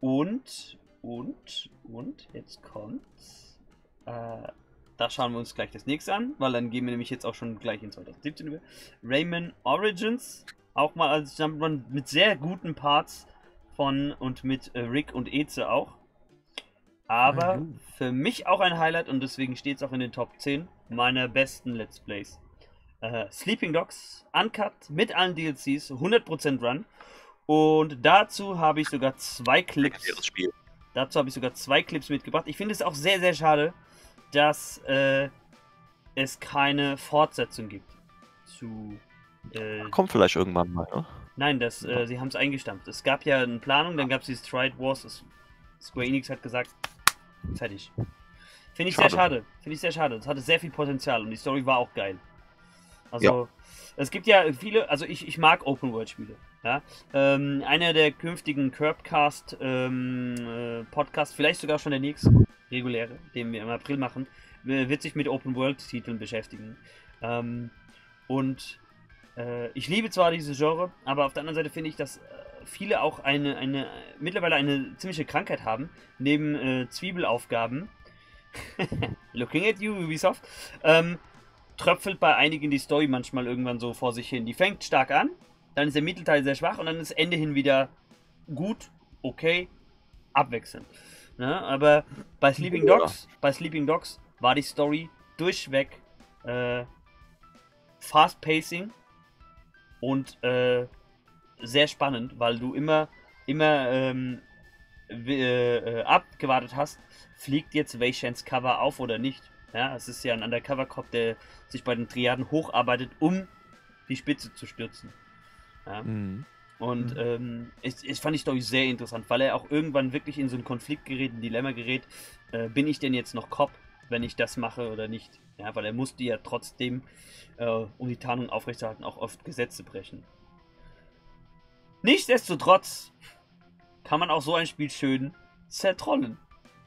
Und, und, und, jetzt kommt's. Äh, da schauen wir uns gleich das nächste an, weil dann gehen wir nämlich jetzt auch schon gleich in 2017 über. Rayman Origins, auch mal als Jump'n'Run mit sehr guten Parts von und mit äh, Rick und Eze auch. Aber Mhm. für mich auch ein Highlight und deswegen steht es auch in den Top 10 meiner besten Let's Plays. Äh, Sleeping Dogs, Uncut, mit allen DLCs, 100% Run. Und dazu habe ich sogar zwei Clips. Spiel. Dazu habe ich sogar zwei Clips mitgebracht. Ich finde es auch sehr, sehr schade, dass äh, es keine Fortsetzung gibt zu. Äh, Kommt vielleicht irgendwann mal, ne? nein, das, äh, sie haben es eingestampft. Es gab ja eine Planung, dann gab es dieses Tride Wars. Das Square Enix hat gesagt, fertig. Finde ich sehr Schade. schade. Finde ich sehr schade. Das hatte sehr viel Potenzial und die Story war auch geil. Also, es gibt ja viele, also ich, ich mag Open-World-Spiele. Ja? Ähm, einer der künftigen Curbcast ähm, äh, Podcasts, vielleicht sogar schon der nächste reguläre, den wir im April machen, wird sich mit Open-World-Titeln beschäftigen. Ähm, und äh, ich liebe zwar diese Genre, aber auf der anderen Seite finde ich, dass äh, viele auch eine, eine mittlerweile eine ziemliche Krankheit haben, neben äh, Zwiebelaufgaben. *laughs* Looking at you, Ubisoft. Ähm, tröpfelt bei einigen die Story manchmal irgendwann so vor sich hin. Die fängt stark an, dann ist der Mittelteil sehr schwach und dann ist das Ende hin wieder gut, okay, abwechselnd. Ne? Aber bei Sleeping. Dogs, bei Sleeping Dogs war die Story durchweg äh, Fast Pacing und äh, sehr spannend, weil du immer, immer ähm, äh, äh, abgewartet hast, fliegt jetzt Weishans Cover auf oder nicht. Ja, es ist ja ein Undercover-Cop, der sich bei den Triaden hocharbeitet, um die Spitze zu stürzen. Ja. Mhm. Und ähm, ich, ich fand die Story sehr interessant, weil er auch irgendwann wirklich in so einen Konflikt gerät, ein Dilemma gerät. Äh, bin ich denn jetzt noch Cop, wenn ich das mache oder nicht? Ja, weil er musste ja trotzdem, äh, um die Tarnung aufrechtzuerhalten, auch oft Gesetze brechen. Nichtsdestotrotz kann man auch so ein Spiel schön zertrollen.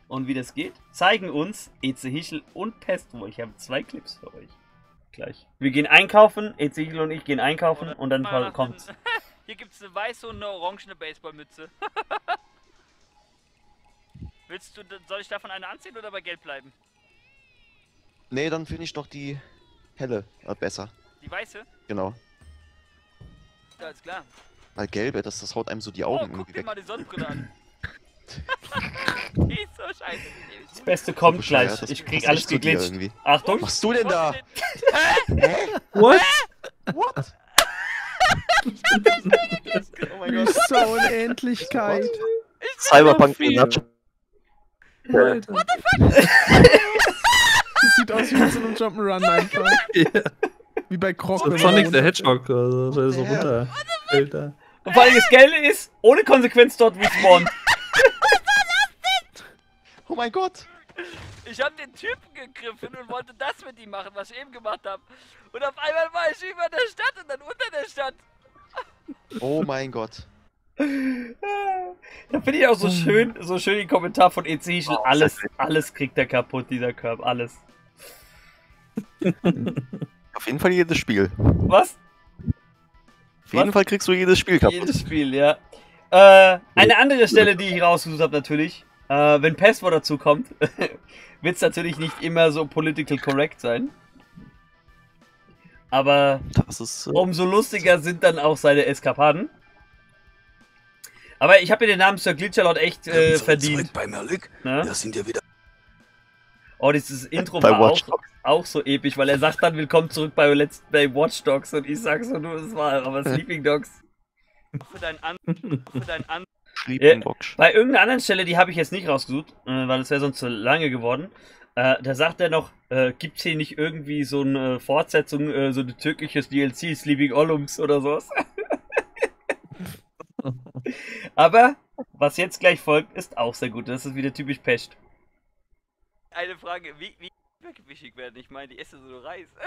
Und wie das geht, zeigen uns Eze Hichel und Pesto. Ich habe zwei Clips für euch. Gleich. Wir gehen einkaufen, Eze Hichel und ich gehen einkaufen und dann kommt's. *laughs* Hier gibt's eine weiße und eine orangene Baseballmütze. *laughs* Willst du, soll ich davon eine anziehen oder bei Gelb bleiben? Nee, dann finde ich noch die helle äh, besser. Die weiße? Genau. Ja, ist klar. Weil gelbe, das, das haut einem so die Oh, Augen guck irgendwie dir weg. mal die Sonnenbrille an. *laughs* die ist so scheiße. Das Beste kommt Bescheuert, gleich. das Ich krieg alles nicht zu dir geglitscht. irgendwie. Achtung. Was machst du denn da? *laughs* What? What? *laughs* oh mein Gott. bist so Unendlichkeit. Cyberpunk viel. Nacho. Alter. Das sieht aus wie mit so einem Jump'n'Run einfach. Ja. *laughs* Wie bei Croc. So Sonic the Hedgehog, also, so so runter. Alter. Und vor allem das Geile ist, ohne Konsequenz dort respawnt. *laughs* Oh mein Gott. Ich hab den Typen gegriffen und wollte das mit ihm machen, was ich eben gemacht habe. Und auf einmal war ich über der Stadt und dann unter der Stadt. Oh mein Gott. *laughs* Da finde ich auch so schön, so schön den Kommentar von EC. Alles, alles kriegt er kaputt, dieser Körper, alles. *laughs* Auf jeden Fall jedes Spiel. Was? Auf jeden Was? Fall kriegst du jedes Spiel kaputt. Jedes Spiel, ja. Äh, eine andere Stelle, die ich rausgesucht habe, natürlich. Äh, wenn Passwort dazu kommt, *laughs* wird es natürlich nicht immer so political correct sein. Aber Das ist. Äh, umso lustiger sind dann auch seine Eskapaden. Aber ich habe mir den Namen Sir Glitcherlord echt äh, verdient. Bei Malik. Ne? Da sind ja wieder. Oh, dieses Intro Bei war Watch auch, Dogs. Auch so episch, weil er sagt dann Willkommen zurück bei Let's Play Watch Dogs und ich sag so, nur es war aber Sleeping Dogs. Für deinen An für deinen An Schliepenbox. Bei irgendeiner anderen Stelle, die habe ich jetzt nicht rausgesucht, äh, weil es wäre sonst zu lange geworden. Äh, da sagt er noch, äh, gibt's hier nicht irgendwie so eine Fortsetzung, äh, so ein türkisches DLC, Sleeping Ollums oder sowas? *laughs* Aber was jetzt gleich folgt, ist auch sehr gut. Das ist wieder typisch Pest. eine Frage, wie, wie übergewichtig werden? Ich meine, die essen so Reis. *laughs*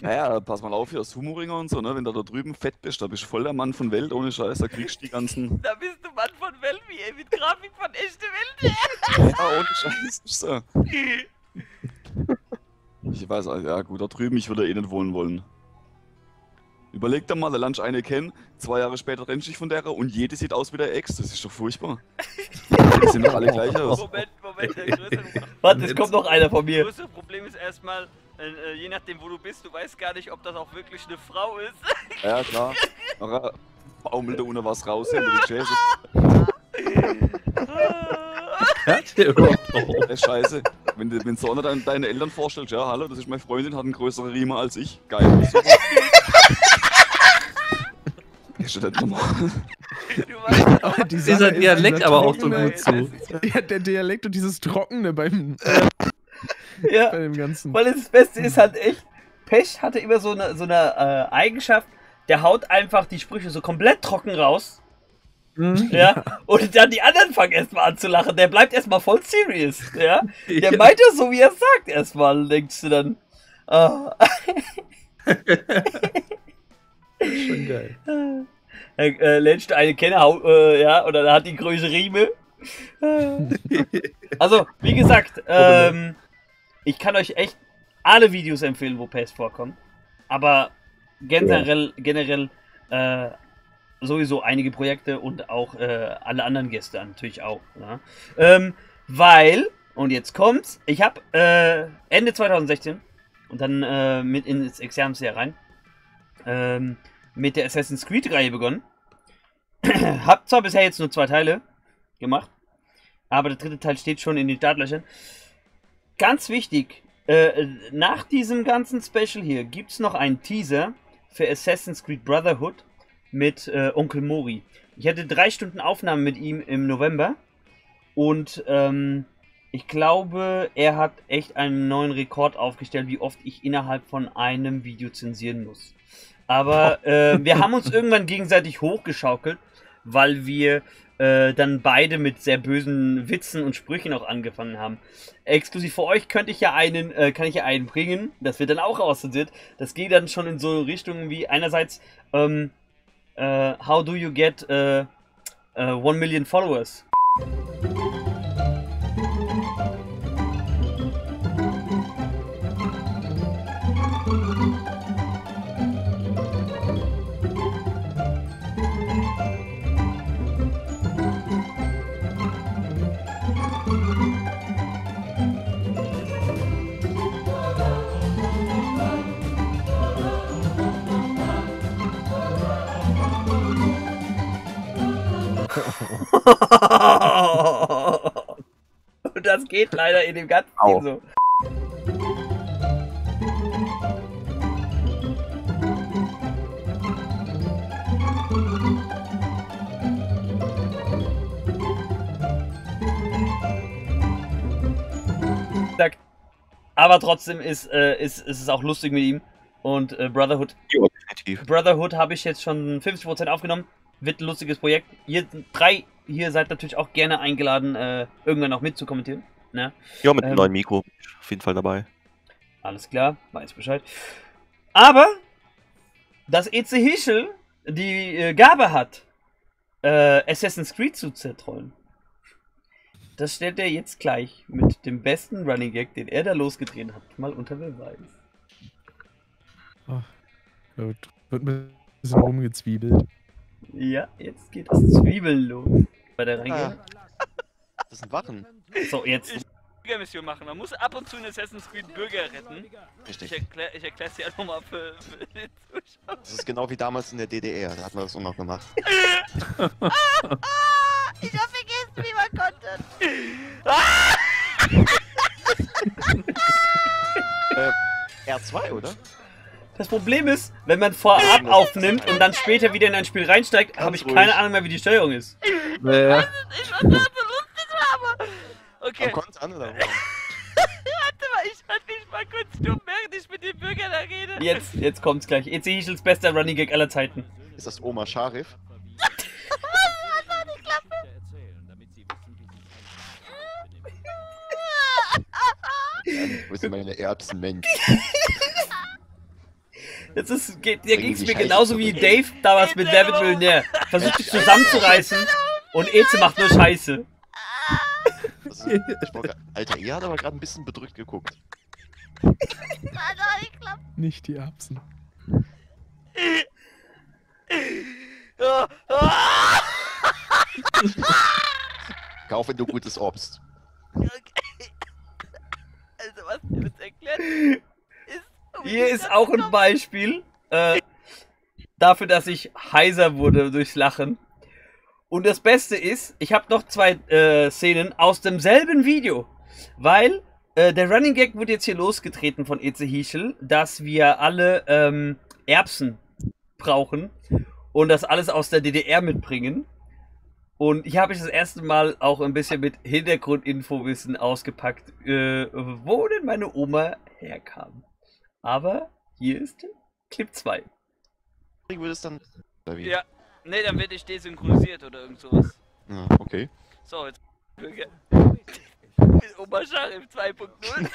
Naja, pass mal auf hier, Sumo-Ringer und so, ne? Wenn du da drüben fett bist, da bist du voll der Mann von Welt, ohne Scheiß, da kriegst du die ganzen. *laughs* da bist du Mann von Velmi, ey, mit Grafik von echte Welt. *laughs* Ja, ohne Scheiß. Ist so. Ich weiß, ja gut, da drüben, ich würde eh nicht wohnen wollen. Überleg dir mal, da lernst eine kennen, zwei Jahre später rennst du dich von der und jede sieht aus wie der Ex, das ist doch furchtbar. Die sehen doch alle gleich aus. Moment, Moment, *laughs* Warte, es kommt noch einer von mir. größere Problem ist erstmal, äh, äh, je nachdem wo du bist, du weißt gar nicht, ob das auch wirklich eine Frau ist. Ja, klar. Nachher baumelt da ohne was raus, hinter die Chase. Hat der überhaupt? Das ist scheiße. Wenn du wenn du so deine, deine Eltern vorstellst, ja, hallo, das ist meine Freundin, hat einen größeren Riemen als ich. Geil. *laughs* *laughs* Weißt, Aber die Dieser Dialekt dieser aber auch so gut zu. *laughs* Ja, der Dialekt und dieses Trockene beim, *laughs* Ja. bei dem Ganzen. Weil das Beste ist halt echt, Pech hatte immer so eine, so eine äh, Eigenschaft, der haut einfach die Sprüche so komplett trocken raus. Ja, und dann die anderen fangen erstmal an zu lachen. Der bleibt erstmal voll serious. Ja, der Ja. meint das so, wie er es sagt, erstmal, denkst du dann. Ah. Schon geil. Er äh, letscht eine Kenne, äh, ja, oder er hat die größere Rieme. *laughs* also, wie gesagt, ähm, ich kann euch echt alle Videos empfehlen, wo Pest vorkommt. Aber generell, generell äh, sowieso einige Projekte und auch äh, alle anderen Gäste natürlich auch. Ja. Ähm, weil, und jetzt kommt's, ich habe äh, Ende 2016 und dann äh, mit ins Examensjahr rein ähm, mit der Assassin's Creed-Reihe begonnen. *clears throat* hab zwar bisher jetzt nur zwei Teile gemacht, aber der dritte Teil steht schon in den Startlöchern. Ganz wichtig, äh, nach diesem ganzen Special hier gibt es noch einen Teaser für Assassin's Creed Brotherhood mit äh, Onkel Mori. Ich hatte drei Stunden Aufnahme mit ihm im November und ähm, ich glaube, er hat echt einen neuen Rekord aufgestellt, wie oft ich innerhalb von einem Video zensieren muss. Aber äh, wir haben uns irgendwann gegenseitig hochgeschaukelt, weil wir äh, dann beide mit sehr bösen Witzen und Sprüchen auch angefangen haben. Exklusiv für euch könnte ich ja einen, äh, kann ich ja einen bringen, das wird dann auch auszensiert. Das geht dann schon in so Richtungen wie einerseits, ähm, äh, how do you get äh, äh, 1 million followers? Das geht leider in dem ganzen Au. Team so. Aber trotzdem ist, äh, ist, ist es auch lustig mit ihm. Und äh, Brotherhood definitiv. Brotherhood habe ich jetzt schon 50% aufgenommen. Wird ein lustiges Projekt. Ihr drei hier seid natürlich auch gerne eingeladen, äh, irgendwann auch mitzukommentieren. Ne? Ja, mit dem Ähm, neuen Mikro. Auf jeden Fall dabei. Alles klar, weiß Bescheid. Aber, dass EC Hischel die äh, Gabe hat, äh, Assassin's Creed zu zertrollen, das stellt er jetzt gleich mit dem besten Running Gag, den er da losgedreht hat, mal unter Beweis. Da wird, wird ein bisschen rumgezwiebelt. Ja, jetzt geht das Zwiebeln los. Bei der reingehen. Das sind Wachen. So, jetzt. Bürgermission machen. Man muss ab und zu in Assassin's Creed Bürger retten. Richtig. Ich erkläre ich erklär's dir einfach mal für, für den Zuschauer. Das ist genau wie damals in der DDR. Da hat man das auch noch gemacht. *laughs* Ich hab vergessen, wie man konnte. äh, R2, oder? Das Problem ist, wenn man vorab aufnimmt und dann später wieder in ein Spiel reinsteigt, habe ich ruhig. keine Ahnung mehr, wie die Steuerung ist. Äh, Ich weiß nicht, was da so lustig war, aber... Okay, Am Konz an oder warte mal, ich halte mich mal kurz stumm, während ich mit den Bürgern da rede. Jetzt, jetzt kommt's gleich. EC Hischels bester Running Gag aller Zeiten. Ist das Oma Scharif? *laughs* Wo sind meine Erbsen, Mensch? *laughs* Das ist, geht, da Bringen ging's die mir genauso wie. Dave damals mit Wer wird Millionär. Versucht sich zusammenzureißen und Eze macht nur Scheiße. War Alter, ihr hat aber gerade ein bisschen bedrückt geguckt. Nicht die Erbsen. Kauf, wenn du gutes Obst. okay. Also, was ihr jetzt erklärt, ist... Hier ist auch ein Beispiel äh, dafür, dass ich heiser wurde durchs Lachen. Und das Beste ist, ich habe noch zwei äh, Szenen aus demselben Video. Weil äh, der Running Gag wurde jetzt hier losgetreten von Eze Hischel, dass wir alle ähm, Erbsen brauchen und das alles aus der DDR mitbringen. Und hier habe ich das erste Mal auch ein bisschen mit Hintergrundinfowissen ausgepackt, äh, wo denn meine Oma herkam. Aber hier ist Clip 2. Würde es dann. Ja, nee, dann werde ich desynchronisiert oder irgend sowas. Ja, okay. So, jetzt. Mit *laughs* Oma Scharif 2.0.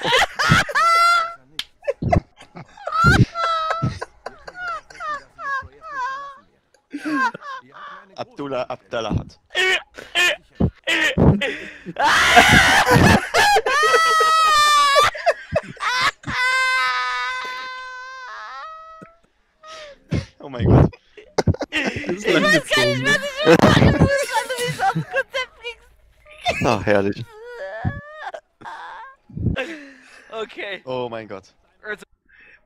*laughs* Abdullah Abdallah. Oh *laughs* mein Gott. *laughs* Das ist langgezogen. Ach, herrlich. Okay. Oh mein Gott.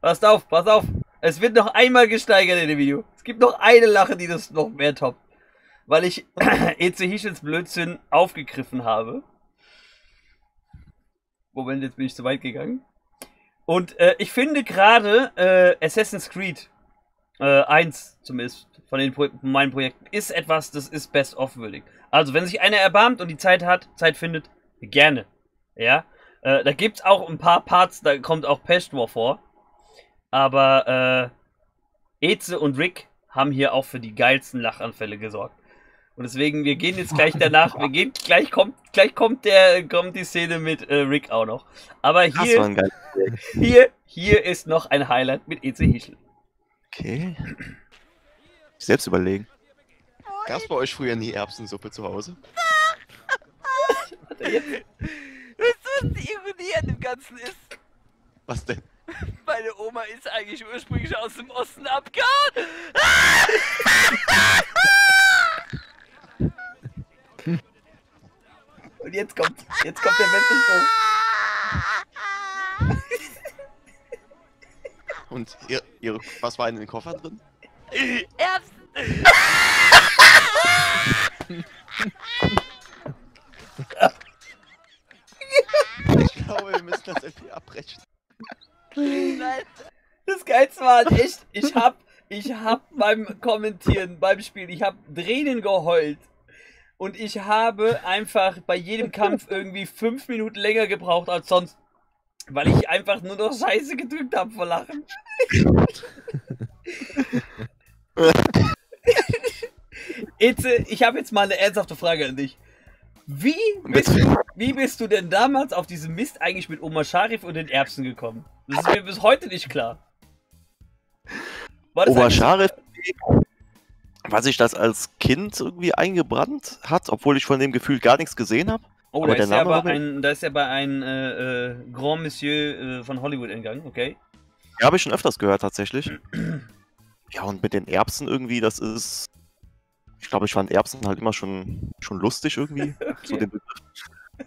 Passt auf, pass auf. Es wird noch einmal gesteigert in dem Video. Es gibt noch eine Lache, die das noch mehr toppt. Weil ich *clears throat* EC Hischels Blödsinn aufgegriffen habe. Moment, jetzt bin ich zu weit gegangen. Und äh, ich finde gerade äh, Assassin's Creed äh, 1 zumindest von, den Pro meinen Projekten ist etwas, das ist best of würdig. Also, wenn sich einer erbarmt und die Zeit hat, Zeit findet, gerne. Ja. Äh, da gibt's auch ein paar Parts, da kommt auch Peshtor vor. Aber äh, Eze und Rick haben hier auch für die geilsten Lachanfälle gesorgt. Und deswegen, wir gehen jetzt gleich danach, wir gehen, gleich kommt, gleich kommt der, kommt die Szene mit äh, Rick auch noch. Aber war hier, hier, hier ist noch ein Highlight mit Eze Hischel. Okay. Selbst überlegen. Gab's bei euch früher nie Erbsensuppe zu Hause? Weißt du, was die Ironie an dem Ganzen ist? Was denn? Meine Oma ist eigentlich ursprünglich aus dem Osten abgehauen. Und jetzt kommt, jetzt kommt der beste Und ihr, ihr, was war in den Koffer drin? Erbsen. Ich glaube, wir müssen das irgendwie abbrechen. Nein. Das Geilste war halt echt, ich hab, ich hab beim Kommentieren, beim Spiel, ich hab Tränen geheult. Und ich habe einfach bei jedem Kampf irgendwie fünf Minuten länger gebraucht als sonst. Weil ich einfach nur noch Scheiße gedrückt habe vor Lachen. Itze, ich habe jetzt mal eine ernsthafte Frage an dich. Wie bist, du, wie bist du denn damals auf diesen Mist eigentlich mit Oma Sharif und den Erbsen gekommen? Das ist mir bis heute nicht klar. Oma Scharif, weil sich das als Kind irgendwie eingebrannt hat, obwohl ich von dem Gefühl gar nichts gesehen habe. Oh, Aber da der ist, ja Name mir- ein, da ist ja bei einem äh, äh, Grand Monsieur äh, von Hollywood entgangen, okay? Ja, habe ich schon öfters gehört tatsächlich. Ja, und mit den Erbsen irgendwie, das ist. Ich glaube, ich fand Erbsen halt immer schon, schon lustig irgendwie. *laughs* So den Begriff.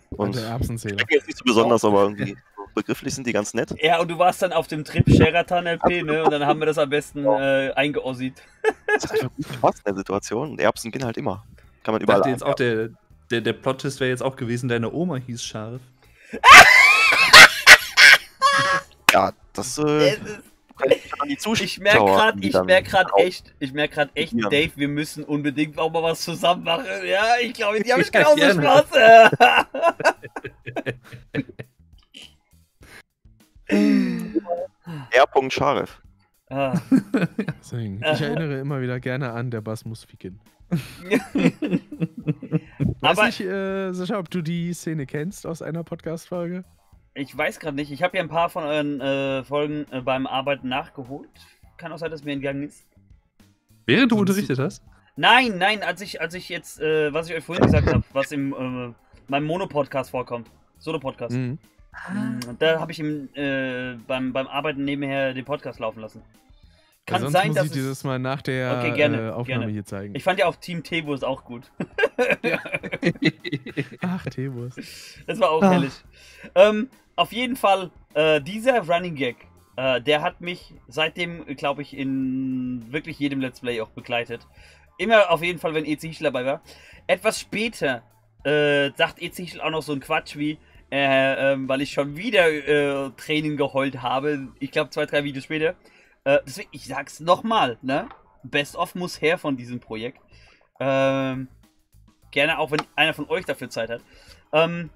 Und der Erbsenzähler. jetzt nicht so besonders, aber irgendwie so begrifflich sind die ganz nett. Ja, und du warst dann auf dem Trip Sheraton LP, ne? Und dann haben wir das am besten äh, eingeossiet. Das ist einfach gut Spaß in der Situation. Und Erbsen gehen halt immer. Kann man Ich überall. dachte jetzt auch, der, der, der Plot-Twist wäre jetzt auch gewesen, deine Oma hieß Scharf. *laughs* Ja, das äh, ich merke gerade, ich merke gerade echt, ich merke gerade echt, Ja. Dave, wir müssen unbedingt auch mal was zusammen machen. Ja, ich glaube, die *laughs* habe ich Ja, genauso gerne. Spaß. *laughs* R. Scharef. Ah. Ich erinnere immer wieder gerne an, der Bass muss ficken. *laughs* Weiß Aber nicht, äh, Sascha, ob du die Szene kennst aus einer Podcast-Folge? ich weiß gerade nicht, ich habe ja ein paar von euren äh, Folgen äh, beim Arbeiten nachgeholt. Kann auch sein, dass mir entgangen ist. Während du unterrichtet hast? Nein, nein, als ich, als ich jetzt, äh, was ich euch vorhin gesagt habe, was im äh, meinem Mono-Podcast vorkommt. Solo-Podcast. Mhm. Mm, Da habe ich im, äh, beim, beim Arbeiten nebenher den Podcast laufen lassen. Kann sonst sein, muss dass ich es, dieses Mal nach der Okay, gerne, äh, Aufnahme gerne. hier zeigen. Ich fand ja auch Team Tebus auch gut. *laughs* Ach, Tebus. Das war auch Ah. herrlich. Ähm, auf jeden Fall, äh, dieser Running Gag, äh, der hat mich seitdem, glaube ich, in wirklich jedem Let's Play auch begleitet. Immer auf jeden Fall, wenn EC Hichel dabei war. Etwas später äh, sagt EC Hichel auch noch so ein Quatsch wie, äh, ähm, weil ich schon wieder äh, Tränen geheult habe. Ich glaube, zwei, drei Videos später. Äh, deswegen, ich sag's nochmal, ne? Best of muss her von diesem Projekt. Ähm, gerne auch, wenn einer von euch dafür Zeit hat. Ähm,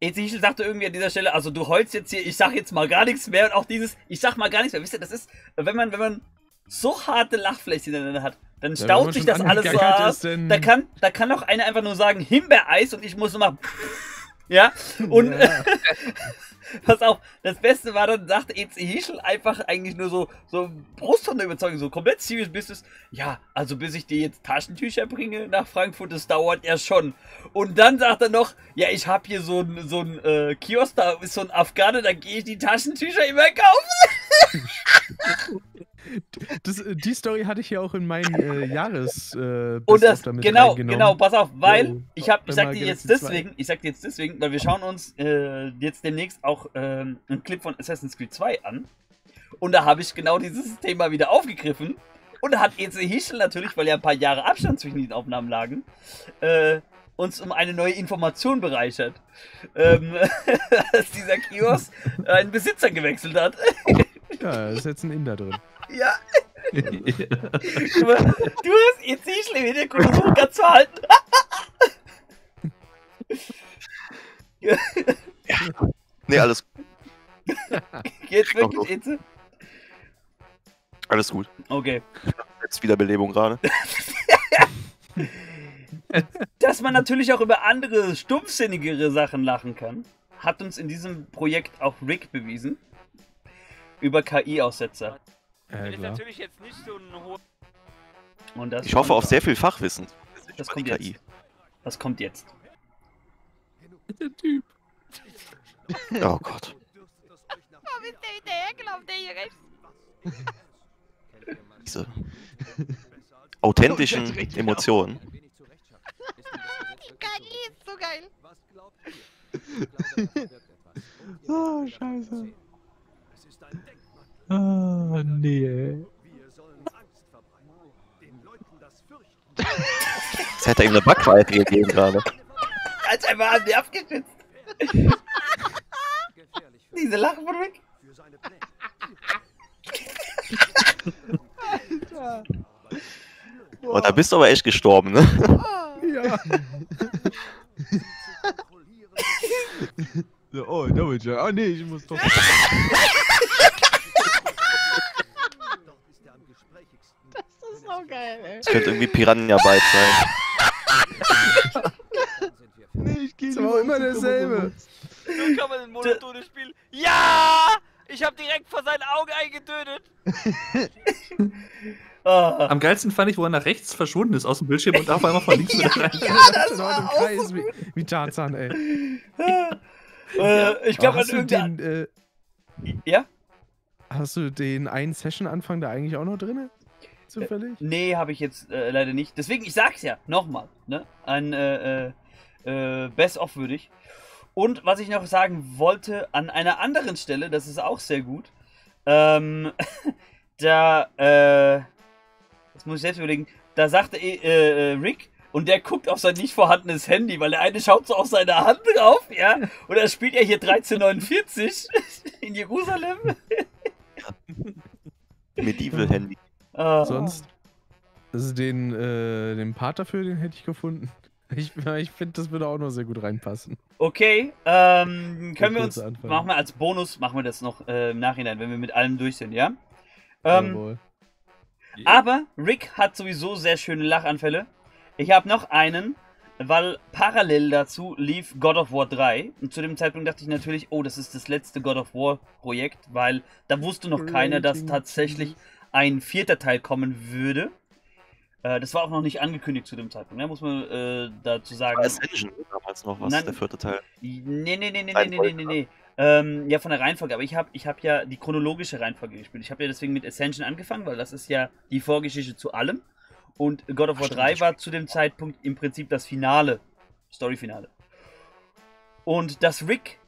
Ezekiel sagte irgendwie an dieser Stelle, also du heulst jetzt hier, ich sag jetzt mal gar nichts mehr und auch dieses, ich sag mal gar nichts mehr. Wisst ihr, das ist, wenn man, wenn man so harte Lachflächen ineinander hat, dann staut sich das alles so aus. Da kann, da kann doch einer einfach nur sagen Himbeereis und ich muss nur machen. *laughs* Ja, und Ja. *laughs* *laughs* pass auf, das Beste war dann, sagte EC Hischel einfach eigentlich nur so, so Brust von der Überzeugung, so komplett serious Business. Ja, also bis ich dir jetzt Taschentücher bringe nach Frankfurt, das dauert ja schon. Und dann sagt er noch, ja, ich hab hier so ein, so ein äh, Kiosk, da ist so ein Afghane, da gehe ich die Taschentücher immer kaufen. *laughs* *laughs* Das, äh, die Story hatte ich ja auch in meinen äh, *laughs* Jahres äh, Und das, damit genau, genau, pass auf, weil ich hab, ich sag dir jetzt Galaxy 2. deswegen, ich sag dir jetzt deswegen, weil wir schauen uns äh, jetzt demnächst auch ähm, einen Clip von Assassin's Creed 2 an. Und da habe ich genau dieses Thema wieder aufgegriffen. Und da hat EC Hischel natürlich, weil ja ein paar Jahre Abstand zwischen diesen Aufnahmen lagen, äh, uns um eine neue Information bereichert. Ähm, *laughs* dass dieser Kiosk *laughs* einen Besitzer gewechselt hat. Ja, da ist jetzt ein Inder drin. Ja. Du, du hast EC Hischel im Hintergrund versucht, ganz zu halten. Nee, alles, Jetzt wirklich, EC? alles gut. Okay. Jetzt Wiederbelebung gerade. Dass man natürlich auch über andere, stumpfsinnigere Sachen lachen kann, hat uns in diesem Projekt auch Rick bewiesen. Über KI-Aussetzer. Das ist natürlich jetzt nicht so ein hoher. Und das Ich hoffe auf sehr viel Fachwissen. Das über kommt die jetzt. KI. Das kommt jetzt. Der Typ. *laughs* Oh Gott. Oh, bist der hinterhergelaufen, der hier rechts? Diese authentischen Emotionen. Die KI ist so geil. Oh, *laughs* scheiße. Ah, nee. Das hätte ihm eine Backpfeife gegeben gerade. Als einfach am Nerv gestützt. Diese Lache von Rick. Und da bist du aber echt gestorben, ne? Ja. *laughs* so, oh, Double Jump. Ah, nee, ich muss doch. *laughs* Das könnte irgendwie Piranha Byte sein. *laughs* Nee, ich geh Ist aber auch immer derselbe. So kann man ein monotones Spiel. Ja! Ich habe direkt vor seinen Augen eingetötet. *laughs* Ah. Am geilsten fand ich, wo er nach rechts verschwunden ist aus dem Bildschirm und auf einmal von links wieder rein. *laughs* Ja, das war im Kreis, wie, wie Tarzan, ey. Äh, ich glaube, hast, du den, äh, Ja? hast du den einen Session-Anfang da eigentlich auch noch drin? Zufällig? Nee, habe ich jetzt äh, leider nicht. Deswegen, ich sag's ja, nochmal, ne? Ein äh, äh, äh, Best-of würdig. Und was ich noch sagen wollte, an einer anderen Stelle, das ist auch sehr gut, ähm, *laughs* da, äh, jetzt muss ich selbst überlegen, da sagte äh, äh, Rick, und der guckt auf sein nicht vorhandenes Handy, weil der eine schaut so auf seine Hand drauf, ja, und er spielt ja hier 1349 *laughs* in Jerusalem. Medieval-Handy. Ah. Sonst? Also den, äh, den Part dafür, den hätte ich gefunden. *laughs* Ich, ich finde, das würde auch noch sehr gut reinpassen. Okay, ähm, können wir uns, machen wir als Bonus, machen wir das noch äh, im Nachhinein, wenn wir mit allem durch sind, ja? Ähm, Jawohl. aber Rick hat sowieso sehr schöne Lachanfälle. Ich habe noch einen, weil parallel dazu lief God of War 3. Und zu dem Zeitpunkt dachte ich natürlich, oh, das ist das letzte God of War Projekt, weil da wusste noch keiner, dass tatsächlich ein vierter Teil kommen würde. Äh, das war auch noch nicht angekündigt zu dem Zeitpunkt, ne? muss man äh, dazu sagen. Ascension damals noch was, Nein. der vierte Teil. Nee, nee, nee, nee, nee, nee, nee, nee. Ähm, ja, von der Reihenfolge, aber ich habe ich hab ja die chronologische Reihenfolge gespielt. Ich habe ja deswegen mit Ascension angefangen, weil das ist ja die Vorgeschichte zu allem. Und God of War Ach, stimmt, 3 das war zu dem Zeitpunkt im Prinzip das Finale, Story-Finale. Und dass Rick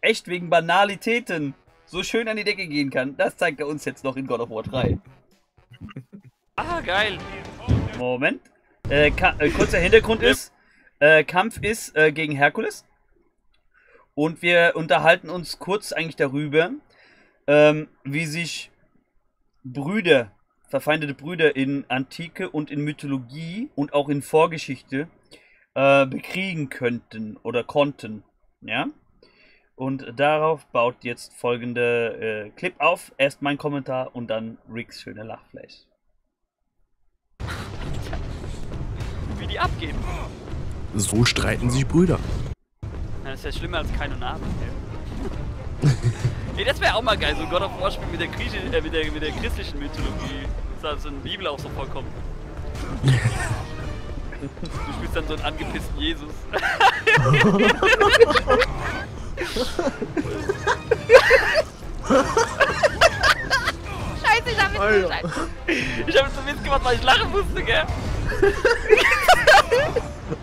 echt wegen Banalitäten so schön an die Decke gehen kann, das zeigt er uns jetzt noch in God of War 3. Ah, geil. Moment. Äh, äh, kurzer Hintergrund ist, äh, Kampf ist äh, gegen Herkules. Und wir unterhalten uns kurz eigentlich darüber, ähm, wie sich Brüder, verfeindete Brüder in Antike und in Mythologie und auch in Vorgeschichte äh, bekriegen könnten oder konnten. Ja? Und darauf baut jetzt folgende äh, Clip auf. Erst mein Kommentar und dann Ricks schöner Lachfleisch. Wie die abgehen. So streiten sich Brüder. Das ist ja schlimmer als Kain und Abel. *laughs* Ey, das wäre auch mal geil, so ein God of War Spiel mit der, Grieche, äh, mit der, mit der christlichen Mythologie. Das ist so in der Bibel auch so vorkommt. *laughs* Du spielst dann so einen angepissten Jesus. *laughs* Scheiße, ich hab mit Scheiße. Ich habe so Witz gemacht, weil ich lachen musste, gell?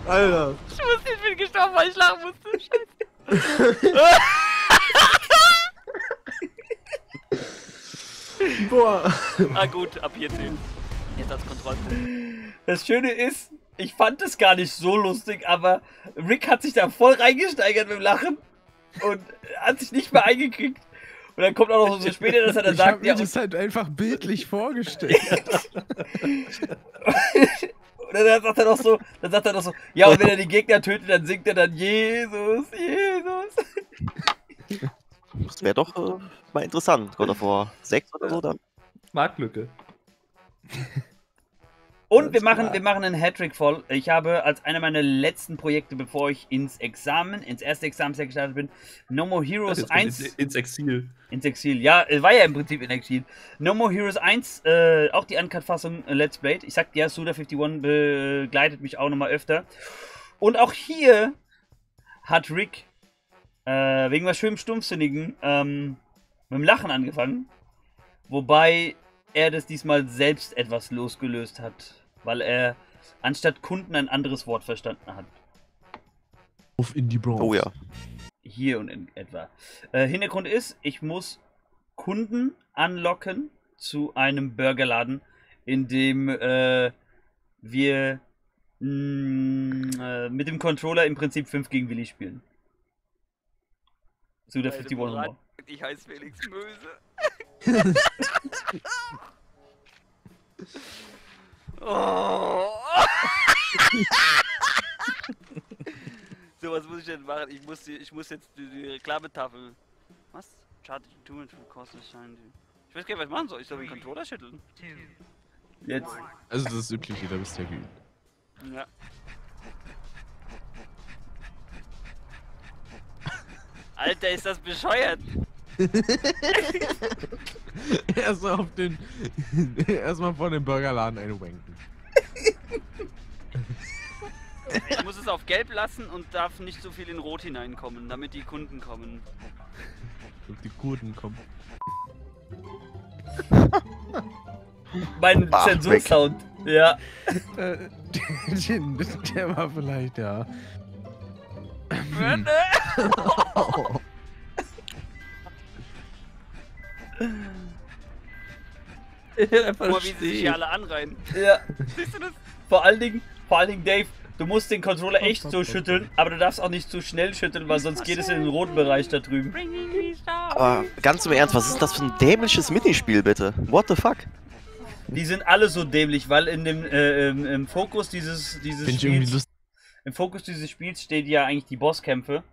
Alter. Ich musste, ich bin gestorben, weil ich lachen musste. Scheiße. Boah. ah gut, ab hier 10. Jetzt als Kontrollpunkt. Das Schöne ist, ich fand es gar nicht so lustig, aber Rick hat sich da voll reingesteigert mit dem Lachen und hat sich nicht mehr eingekriegt. Und dann kommt auch noch so später, dass er dann ich habe sagt, mir ja, das halt einfach bildlich vorgestellt. *laughs* und dann sagt er noch so, dann sagt er noch so, ja, und wenn er die Gegner tötet, dann singt er dann Jesus, Jesus. Das wäre doch äh, mal interessant. God of War 6 oder so dann. Marktlücke. Und wir machen, klar. wir machen einen Hattrick voll. Ich habe als einer meiner letzten Projekte, bevor ich ins Examen, ins erste Examensjahr gestartet bin, No More Heroes Jetzt 1 ins, ins Exil. Ins Exil, ja, war ja im Prinzip in Exil. No More Heroes 1, äh, auch die Uncut-Fassung äh, Let's Played. Ich sagte ja, Suda51 begleitet mich auch nochmal öfter. Und auch hier hat Rick äh, wegen was schönem Stumpfsinnigen ähm, mit dem Lachen angefangen. Wobei er das diesmal selbst etwas losgelöst hat, weil er anstatt Kunden ein anderes Wort verstanden hat. Auf in die Bronx. Oh ja. Hier und in etwa. Äh, Hintergrund ist, ich muss Kunden anlocken zu einem Burgerladen, in dem äh, wir mh, äh, mit dem Controller im Prinzip 5 gegen Willi spielen. Zu der 51 Nummer. Ich heiße Felix Möse. *laughs* *laughs* *laughs* Oh. *laughs* so, was muss ich denn machen? Ich muss, die, ich muss jetzt die, die Reklametafel. Was? Chart tun für Kostenschein. Ich weiß gar nicht, was ich machen soll. Ich soll den Controller schütteln. Jetzt. Also, das ist üblich, da bist du ja geübt. *laughs* Ja. Alter, ist das bescheuert! *laughs* Erstmal auf den. *laughs* Erstmal vor dem Burgerladen einwanken. Ich muss es auf gelb lassen und darf nicht so viel in rot hineinkommen, damit die Kunden kommen. Und die Kurden kommen. Mein Zensursound. Ja. Äh, der, *laughs* der war vielleicht, ja. *laughs* Einfach mal, wie sie sich hier alle anreihen. Ja. *laughs* Siehst du das? Vor allen Dingen, vor allen Dingen, Dave, du musst den Controller echt so schütteln, aber du darfst auch nicht zu schnell schütteln, weil sonst geht es in den roten Bereich da drüben. Aber ganz im Ernst, was ist das für ein dämliches Minispiel, bitte? What the fuck? Die sind alle so dämlich, weil in dem äh, im, im Fokus dieses, dieses Spiels, im Fokus dieses Spiels steht ja eigentlich die Bosskämpfe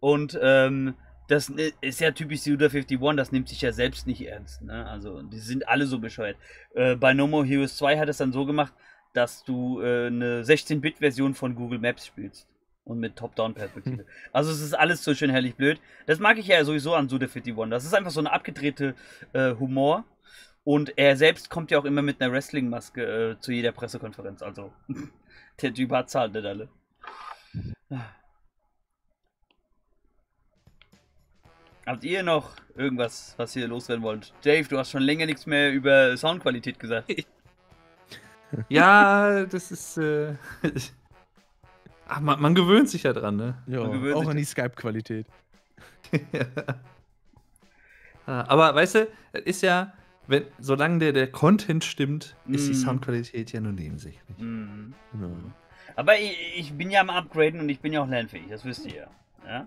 und ähm, das ist ja typisch Suda 51, das nimmt sich ja selbst nicht ernst. Ne? Also die sind alle so bescheuert. Äh, bei No More Heroes 2 hat es dann so gemacht, dass du äh, eine 16-Bit-Version von Google Maps spielst. Und mit Top-Down-Perspektive. *laughs* Also es ist alles so schön herrlich blöd. Das mag ich ja sowieso an Suda 51. Das ist einfach so eine abgedrehte äh, Humor. Und er selbst kommt ja auch immer mit einer Wrestling-Maske äh, zu jeder Pressekonferenz. Also *laughs* der Typ hat zahlt nicht alle. *laughs* Habt ihr noch irgendwas, was ihr loswerden wollt? Dave, du hast schon länger nichts mehr über Soundqualität gesagt. *laughs* Ja, *laughs* das ist. Äh, Ach, man, man gewöhnt sich ja dran, ne? Ja, auch an die Skype-Qualität. *laughs* Ah, Aber weißt du, es ist ja, wenn, solange der, der Content stimmt, ist die Mm. Soundqualität ja nur nebensächlich. Mhm. Genau. Aber ich, ich bin ja am Upgraden und ich bin ja auch lernfähig, das wisst ihr ja. ja?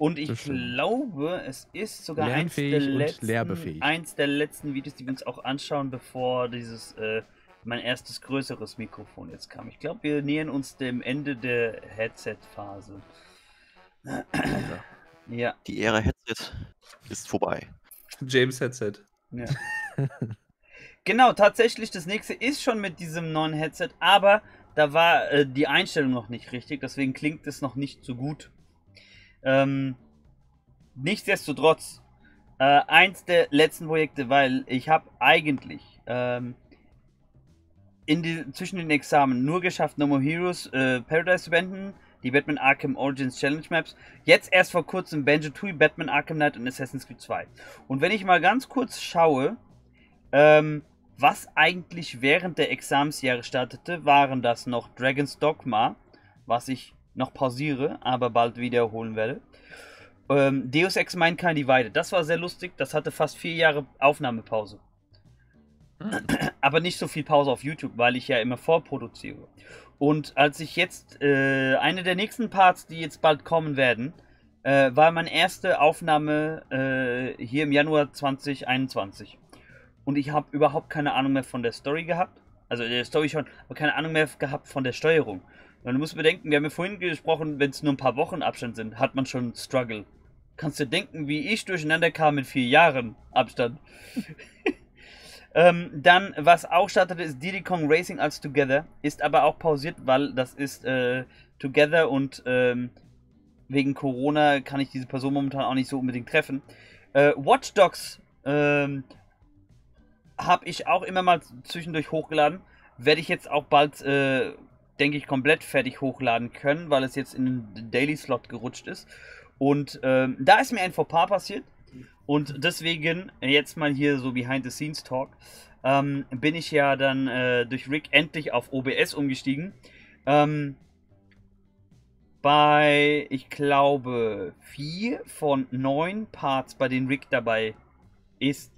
Und ich glaube, es ist sogar eins der, letzten, eins der letzten Videos, die wir uns auch anschauen, bevor dieses äh, mein erstes größeres Mikrofon jetzt kam. Ich glaube, wir nähern uns dem Ende der Headset-Phase. ja, Die Ära Headset ist vorbei. James Headset. ja. *laughs* genau, tatsächlich, das nächste ist schon mit diesem neuen Headset, aber da war äh, die Einstellung noch nicht richtig, deswegen klingt es noch nicht so gut. Ähm, nichtsdestotrotz, äh, eins der letzten Projekte, weil ich habe eigentlich ähm, in die, zwischen den Examen nur geschafft, No More Heroes äh, Paradise zu beenden, die Batman Arkham Origins Challenge Maps, jetzt erst vor kurzem Banjo Tooie, Batman Arkham Knight und Assassin's Creed 2. Und wenn ich mal ganz kurz schaue, ähm, was eigentlich während der Examensjahre startete, waren das noch Dragon's Dogma, was ich noch pausiere, aber bald wiederholen werde. Ähm, Deus Ex Mankind Divided, das war sehr lustig, das hatte fast vier Jahre Aufnahmepause. *clears throat* Aber nicht so viel Pause auf YouTube, weil ich ja immer vorproduziere. Und als ich jetzt, äh, eine der nächsten Parts, die jetzt bald kommen werden, äh, war meine erste Aufnahme äh, hier im Januar 2021. Und ich habe überhaupt keine Ahnung mehr von der Story gehabt. Also der Story schon, aber keine Ahnung mehr gehabt von der Steuerung. Und du musst bedenken, wir haben ja vorhin gesprochen, wenn es nur ein paar Wochen Abstand sind, hat man schon Struggle. Kannst du denken, wie ich durcheinander kam mit vier Jahren Abstand. *laughs* ähm, dann, was auch startete, ist Diddy Kong Racing als Together. Ist aber auch pausiert, weil das ist äh, Together und ähm, wegen Corona kann ich diese Person momentan auch nicht so unbedingt treffen. Äh, Watch Dogs ähm, habe ich auch immer mal zwischendurch hochgeladen. Werde ich jetzt auch bald, äh, denke ich, komplett fertig hochladen können, weil es jetzt in den Daily Slot gerutscht ist. Und ähm, da ist mir ein Fauxpas passiert. Und deswegen, jetzt mal hier so Behind-the-Scenes-Talk, ähm, bin ich ja dann äh, durch Rick endlich auf OBS umgestiegen. Ähm, bei, ich glaube, vier von neun Parts, bei denen Rick dabei ist,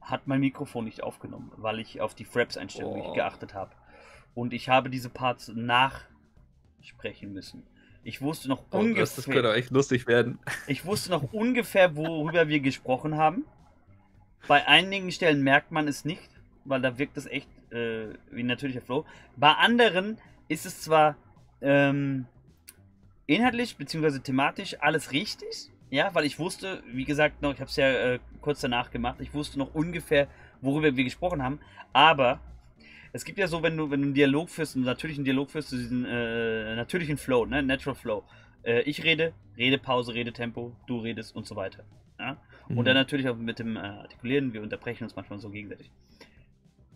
hat mein Mikrofon nicht aufgenommen, weil ich auf die Fraps-Einstellung nicht Oh. geachtet habe. Und ich habe diese Parts nachsprechen müssen. Ich wusste noch Oh, ungefähr. das, das könnte echt lustig werden. Ich wusste noch ungefähr, worüber wir gesprochen haben. Bei einigen Stellen merkt man es nicht, weil da wirkt es echt äh, wie ein natürlicher Flow. Bei anderen ist es zwar ähm, inhaltlich bzw. thematisch alles richtig, ja, weil ich wusste, wie gesagt, noch, ich habe es ja äh, kurz danach gemacht, ich wusste noch ungefähr, worüber wir gesprochen haben, aber es gibt ja so, wenn du, wenn du einen Dialog führst, einen natürlichen Dialog führst, diesen äh, natürlichen Flow, ne, Natural Flow, Äh, ich rede, Redepause, Redetempo, du redest und so weiter. Ja? Und Mhm. dann natürlich auch mit dem äh, Artikulieren, wir unterbrechen uns manchmal so gegenseitig.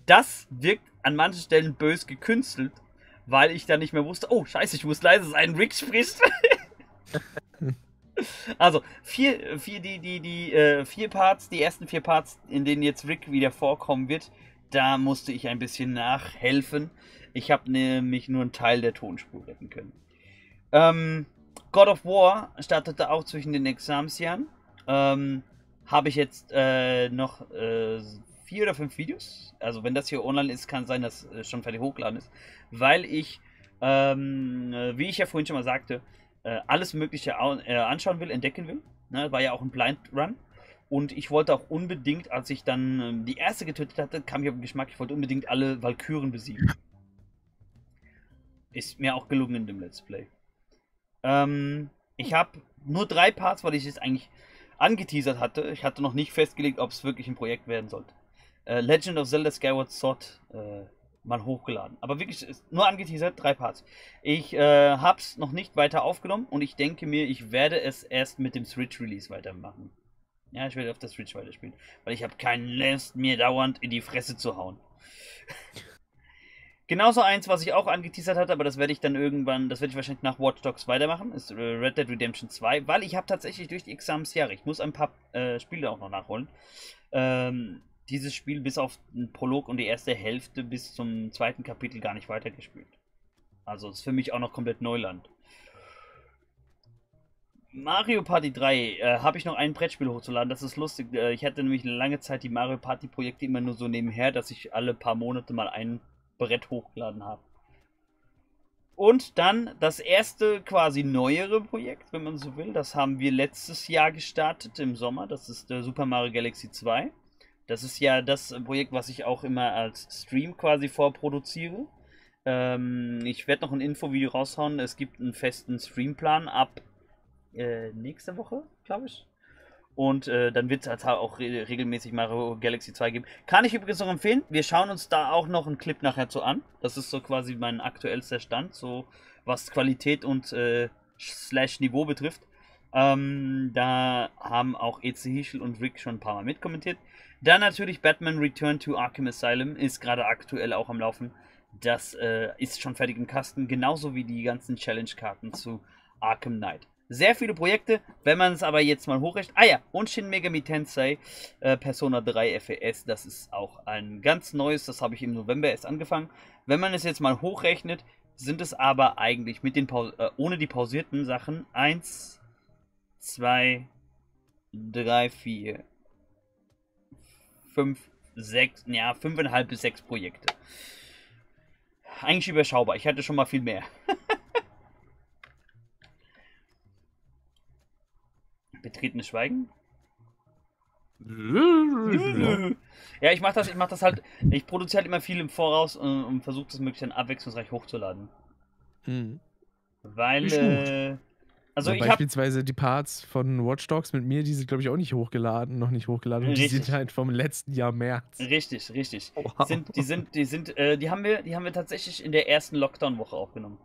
Das wirkt an manchen Stellen bös gekünstelt, weil ich dann nicht mehr wusste, oh scheiße, ich muss leise sein, Rick spricht. *laughs* also, vier, vier, die, die, die, äh, vier Parts, die ersten vier Parts, in denen jetzt Rick wieder vorkommen wird, da musste ich ein bisschen nachhelfen. Ich habe nämlich nur einen Teil der Tonspur retten können. Ähm, God of War startete auch zwischen den Examsjahren. Ähm, habe ich jetzt äh, noch äh, vier oder fünf Videos. Also wenn das hier online ist, kann sein, dass äh, schon fertig hochgeladen ist. Weil ich, ähm, äh, wie ich ja vorhin schon mal sagte, äh, alles Mögliche äh, anschauen will, entdecken will. Ne, war ja auch ein Blind Run. Und ich wollte auch unbedingt, als ich dann ähm, die erste getötet hatte, kam ich auf den Geschmack, ich wollte unbedingt alle Valkyren besiegen. Ist mir auch gelungen in dem Let's Play. Ähm, ich habe nur drei Parts, weil ich es eigentlich angeteasert hatte. Ich hatte noch nicht festgelegt, ob es wirklich ein Projekt werden sollte. Äh, Legend of Zelda Skyward Sword äh, mal hochgeladen. Aber wirklich nur angeteasert, drei Parts. Ich äh, habe es noch nicht weiter aufgenommen und ich denke mir, ich werde es erst mit dem Switch Release weitermachen. Ja, ich werde auf der Switch weiterspielen, weil ich habe keinen Lust, mir dauernd in die Fresse zu hauen. *laughs* Genauso eins, was ich auch angeteasert hatte, aber das werde ich dann irgendwann, das werde ich wahrscheinlich nach Watch Dogs weitermachen, ist äh, Red Dead Redemption 2, weil ich habe tatsächlich durch die Examensjahre, ich muss ein paar äh, Spiele auch noch nachholen, ähm, dieses Spiel bis auf den Prolog und die erste Hälfte bis zum zweiten Kapitel gar nicht weitergespielt. Also ist für mich auch noch komplett Neuland. Mario Party 3 äh, habe ich noch ein Brettspiel hochzuladen. Das ist lustig. Äh, ich hatte nämlich lange Zeit die Mario Party Projekte immer nur so nebenher, dass ich alle paar Monate mal ein Brett hochgeladen habe. Und dann das erste quasi neuere Projekt, wenn man so will. Das haben wir letztes Jahr gestartet im Sommer. Das ist der Super Mario Galaxy 2. Das ist ja das Projekt, was ich auch immer als Stream quasi vorproduziere. Ähm, ich werde noch ein Infovideo raushauen. Es gibt einen festen Streamplan ab äh, nächste Woche, glaube ich. Und äh, dann wird es auch re regelmäßig Mario Galaxy 2 geben. Kann ich übrigens noch empfehlen. Wir schauen uns da auch noch einen Clip nachher zu an. Das ist so quasi mein aktuellster Stand, so was Qualität und äh, Slash Niveau betrifft. Ähm, da haben auch EC Hischel und Rick schon ein paar Mal mitkommentiert. Dann natürlich Batman Return to Arkham Asylum ist gerade aktuell auch am Laufen. Das äh, ist schon fertig im Kasten, genauso wie die ganzen Challenge-Karten zu Arkham Knight. Sehr viele Projekte, wenn man es aber jetzt mal hochrechnet. Ah ja, und Shin Megami Tensei äh, Persona 3 FES, das ist auch ein ganz neues, das habe ich im November erst angefangen. Wenn man es jetzt mal hochrechnet, sind es aber eigentlich mit den äh, ohne die pausierten Sachen 1, 2, 3, 4, 5, 6, ja, 5,5 bis 6 Projekte. Eigentlich überschaubar, ich hatte schon mal viel mehr. *laughs* Betretenes Schweigen? *laughs* Ja, ich mach das, ich mach das halt, ich produziere halt immer viel im Voraus und, und versuche das möglichst dann abwechslungsreich hochzuladen. Mhm. Weil, äh, also Also ich beispielsweise die Parts von Watch Dogs mit mir, die sind glaube ich auch nicht hochgeladen, noch nicht hochgeladen. Und die sind halt vom letzten Jahr März. Richtig, richtig. Die sind, die sind, die sind, äh, die haben wir, die haben wir tatsächlich in der ersten Lockdown-Woche aufgenommen.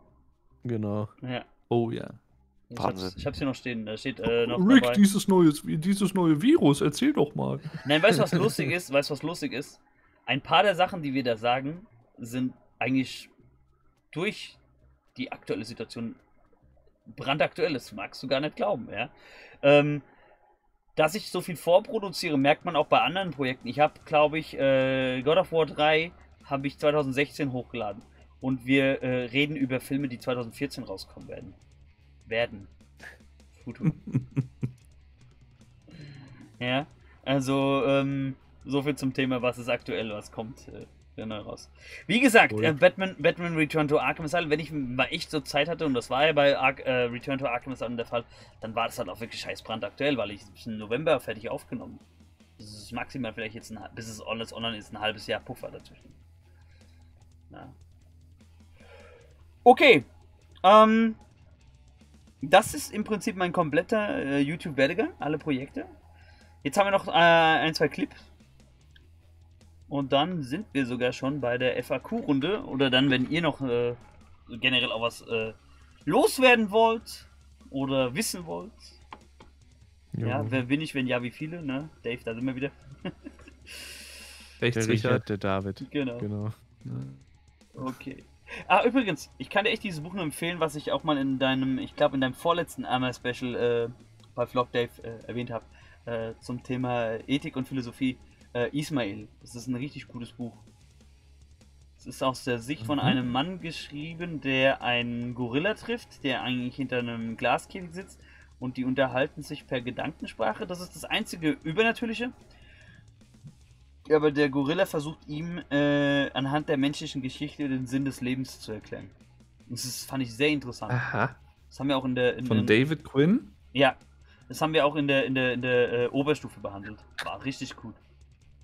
Genau. Ja. Oh ja. Ich hab's, ich hab's hier noch stehen. Da steht äh, noch Rick, dabei. dieses, neues, dieses neue Virus, erzähl doch mal. Nein, weißt du, was *laughs* lustig ist? Weißt du, was lustig ist? Ein paar der Sachen, die wir da sagen, sind eigentlich durch die aktuelle Situation brandaktuell. Das magst du gar nicht glauben, ja. Ähm, dass ich so viel vorproduziere, merkt man auch bei anderen Projekten. Ich habe, glaube ich, äh, God of War 3 habe ich 2016 hochgeladen. Und wir äh, reden über Filme, die 2014 rauskommen werden. Werden. Futur. *laughs* ja, also ähm, so viel zum Thema, was ist aktuell, was kommt äh, genau raus. Wie gesagt, Cool. äh, Batman, Batman Return to Arkham Asylum, wenn ich mal echt so Zeit hatte, und das war ja bei Ark, äh, Return to Arkham Asylum der Fall, dann war das halt auch wirklich scheiß brandaktuell, weil ich es im November fertig aufgenommen. Das ist maximal vielleicht jetzt, ein, bis es alles online ist, ein halbes Jahr Puffer dazwischen. Ja. Okay. Ähm, das ist im Prinzip mein kompletter äh, YouTube-Werdegang, alle Projekte. Jetzt haben wir noch äh, ein, zwei Clips. Und dann sind wir sogar schon bei der FAQ-Runde. Oder dann, wenn ihr noch äh, generell auch was äh, loswerden wollt, oder wissen wollt, ja, Jo. wer bin ich, wenn ja, wie viele, ne? Dave, da sind wir wieder. der Rechts, Richard, Richard. der David. Genau. Genau. Okay. Ah, übrigens, ich kann dir echt dieses Buch nur empfehlen, was ich auch mal in deinem, ich glaube in deinem vorletzten Armor-Special äh, bei Vlog Dave äh, erwähnt habe, äh, zum Thema Ethik und Philosophie. Äh, Ismail. Das ist ein richtig gutes Buch. Es ist aus der Sicht von Mhm. einem Mann geschrieben, der einen Gorilla trifft, der eigentlich hinter einem Glaskäfig sitzt und die unterhalten sich per Gedankensprache. Das ist das einzige Übernatürliche. Aber der Gorilla versucht ihm äh, anhand der menschlichen Geschichte den Sinn des Lebens zu erklären. Das ist, fand ich sehr interessant. Aha. Das haben wir auch in der. In Von den- David Quinn? Ja, das haben wir auch in der, in der, in der äh, Oberstufe behandelt. War richtig gut.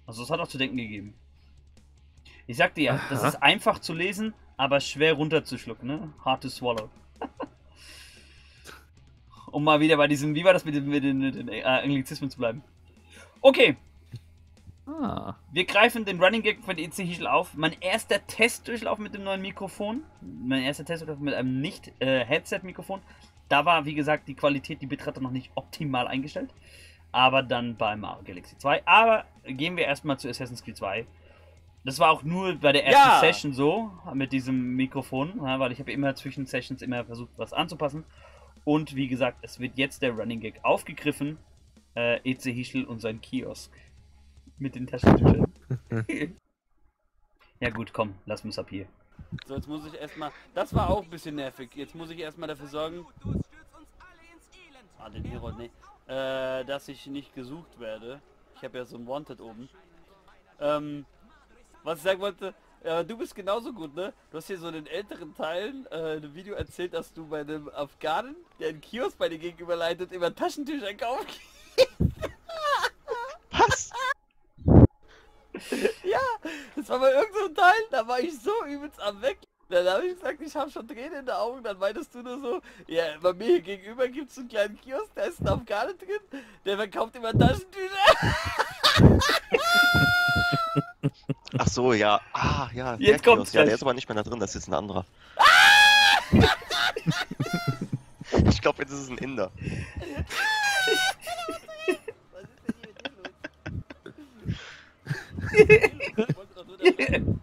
Also, es hat auch zu denken gegeben. Ich sagte ja, das Aha. ist einfach zu lesen, aber schwer runterzuschlucken, ne? Hard to swallow. *laughs* um mal wieder bei diesem, wie war das mit den, mit den, den äh, Anglizismen zu bleiben. Okay, Ah. wir greifen den Running Gag von EC Hischel auf. Mein erster Testdurchlauf mit dem neuen Mikrofon. Mein erster Testdurchlauf mit einem Nicht-Headset-Mikrofon. Da war, wie gesagt, die Qualität, die Bitrate noch nicht optimal eingestellt. Aber dann beim Mario Galaxy 2. Aber gehen wir erstmal zu Assassin's Creed 2. Das war auch nur bei der ersten Ja. Session so, mit diesem Mikrofon, weil ich habe immer zwischen Sessions immer versucht, was anzupassen. Und wie gesagt, es wird jetzt der Running Gag aufgegriffen. Äh, EC Hischel und sein Kiosk. Mit den Taschentüchern. *laughs* ja gut, komm, lass uns ab hier. So, jetzt muss ich erstmal. Das war auch ein bisschen nervig. Jetzt muss ich erstmal dafür sorgen. Ah, den Hero, nee. Äh, dass ich nicht gesucht werde. Ich habe ja so ein Wanted oben. Ähm, was ich sagen wollte, ja, du bist genauso gut, ne? Du hast hier so in den älteren Teilen äh, ein Video erzählt, dass du bei einem Afghanen, der einen Kiosk bei dir gegenüber leitet, immer Taschentücher kaufen Was? *laughs* Ja, das war bei irgendeinem Teil, da war ich so übelst am Weg. Dann habe ich gesagt, ich habe schon Tränen in den Augen. Dann meintest du nur so, ja, bei mir hier gegenüber gibt es einen kleinen Kiosk, da ist ein Afghane drin, der verkauft immer Taschentücher. *laughs* Ach so, ja. Ah, ja. der Jetzt kommt's Kiosk. Ja, der ist aber nicht mehr da drin, das ist jetzt ein anderer. *laughs* ich glaube, jetzt ist es ein Inder. *laughs*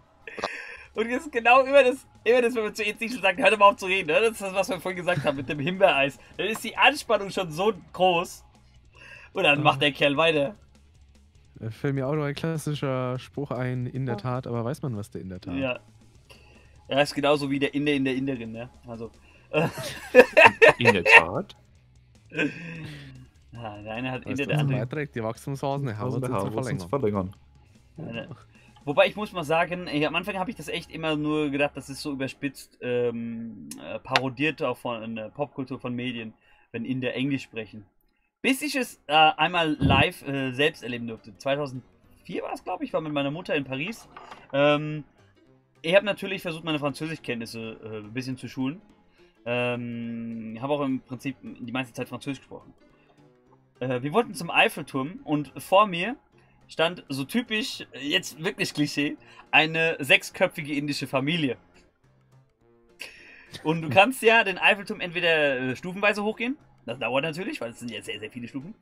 Und jetzt genau über das, über das, wenn wir zu schon sagen, hört mal auf zu reden, ne? Das ist das, was wir vorhin gesagt haben mit dem Himbeereis. Dann ist die Anspannung schon so groß. Und dann macht der Kerl weiter. Da fällt mir auch noch ein klassischer Spruch ein, in der Tat, aber weiß man, was der in der Tat? Ja. Er ist genauso wie der Inder in der Inderin, ne? Also. In der Tat. *laughs* Ja, der eine hat du, der andere. beiträgt, die Wachstumsphasen, die Also, wir zu verlängern. Wobei ich muss mal sagen, ey, am Anfang habe ich das echt immer nur gedacht, das ist so überspitzt ähm, äh, parodiert auch von äh, Popkultur von Medien, wenn Inder Englisch sprechen. Bis ich es äh, einmal live äh, selbst erleben durfte. 2004 war es, glaube ich, war mit meiner Mutter in Paris. Ähm, ich habe natürlich versucht, meine Französischkenntnisse äh, ein bisschen zu schulen. Ähm, habe auch im Prinzip die meiste Zeit Französisch gesprochen. Äh, wir wollten zum Eiffelturm und vor mir stand so typisch, jetzt wirklich Klischee, eine sechsköpfige indische Familie. Und du kannst ja den Eiffelturm entweder äh, stufenweise hochgehen, das dauert natürlich, weil es sind ja sehr, sehr viele Stufen.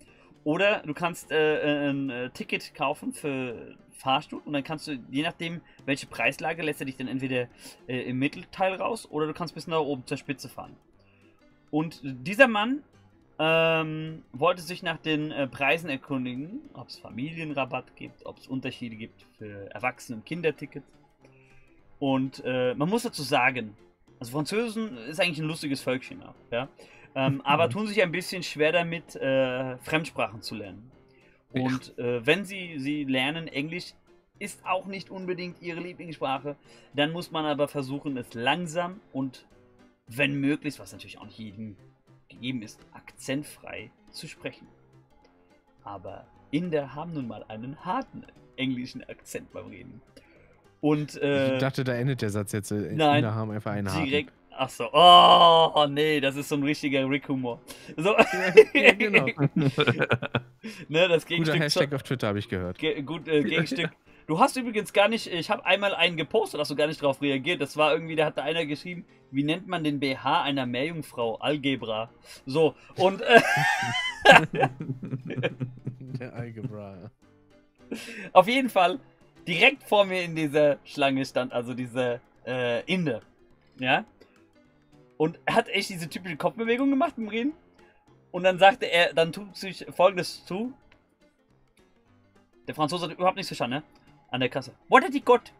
Oder du kannst äh, ein äh, Ticket kaufen für Fahrstuhl und dann kannst du, je nachdem, welche Preislage, lässt er dich dann entweder äh, im Mittelteil raus oder du kannst bis nach oben zur Spitze fahren. Und dieser Mann ähm, wollte sich nach den äh, Preisen erkundigen, ob es Familienrabatt gibt, ob es Unterschiede gibt für Erwachsene- und Kindertickets. Und äh, man muss dazu sagen, also Französen ist eigentlich ein lustiges Völkchen auch, ja. Ähm, *laughs* aber tun sich ein bisschen schwer damit, äh, Fremdsprachen zu lernen. Und äh, wenn sie, sie lernen, Englisch ist auch nicht unbedingt ihre Lieblingssprache, dann muss man aber versuchen, es langsam und wenn möglich, was natürlich auch nicht jedem gegeben ist, akzentfrei zu sprechen. Aber Inder haben nun mal einen harten englischen Akzent beim Reden. Und äh, ich dachte, da endet der Satz jetzt. nein, Inder haben einfach einen direkt Ach so. Oh, nee, das ist so ein richtiger Rick-Humor. So. Ja, genau. *laughs* ne, das Guter Gegenstück. Hashtag zu- auf Twitter habe ich gehört. Ge gut, äh, Gegenstück. *laughs* Du hast übrigens gar nicht, ich habe einmal einen gepostet, hast du gar nicht darauf reagiert. Das war irgendwie, da hat da einer geschrieben, wie nennt man den BH einer Meerjungfrau? Algebra. So, und äh, *laughs* Der Algebra. auf jeden Fall, direkt vor mir in dieser Schlange stand also diese äh, Inder. Ja? Und er hat echt diese typische Kopfbewegung gemacht im Reden. Und dann sagte er, dann tut sich folgendes zu. Der Franzose hat überhaupt nichts verstanden, ne? An der Kasse. What did he got?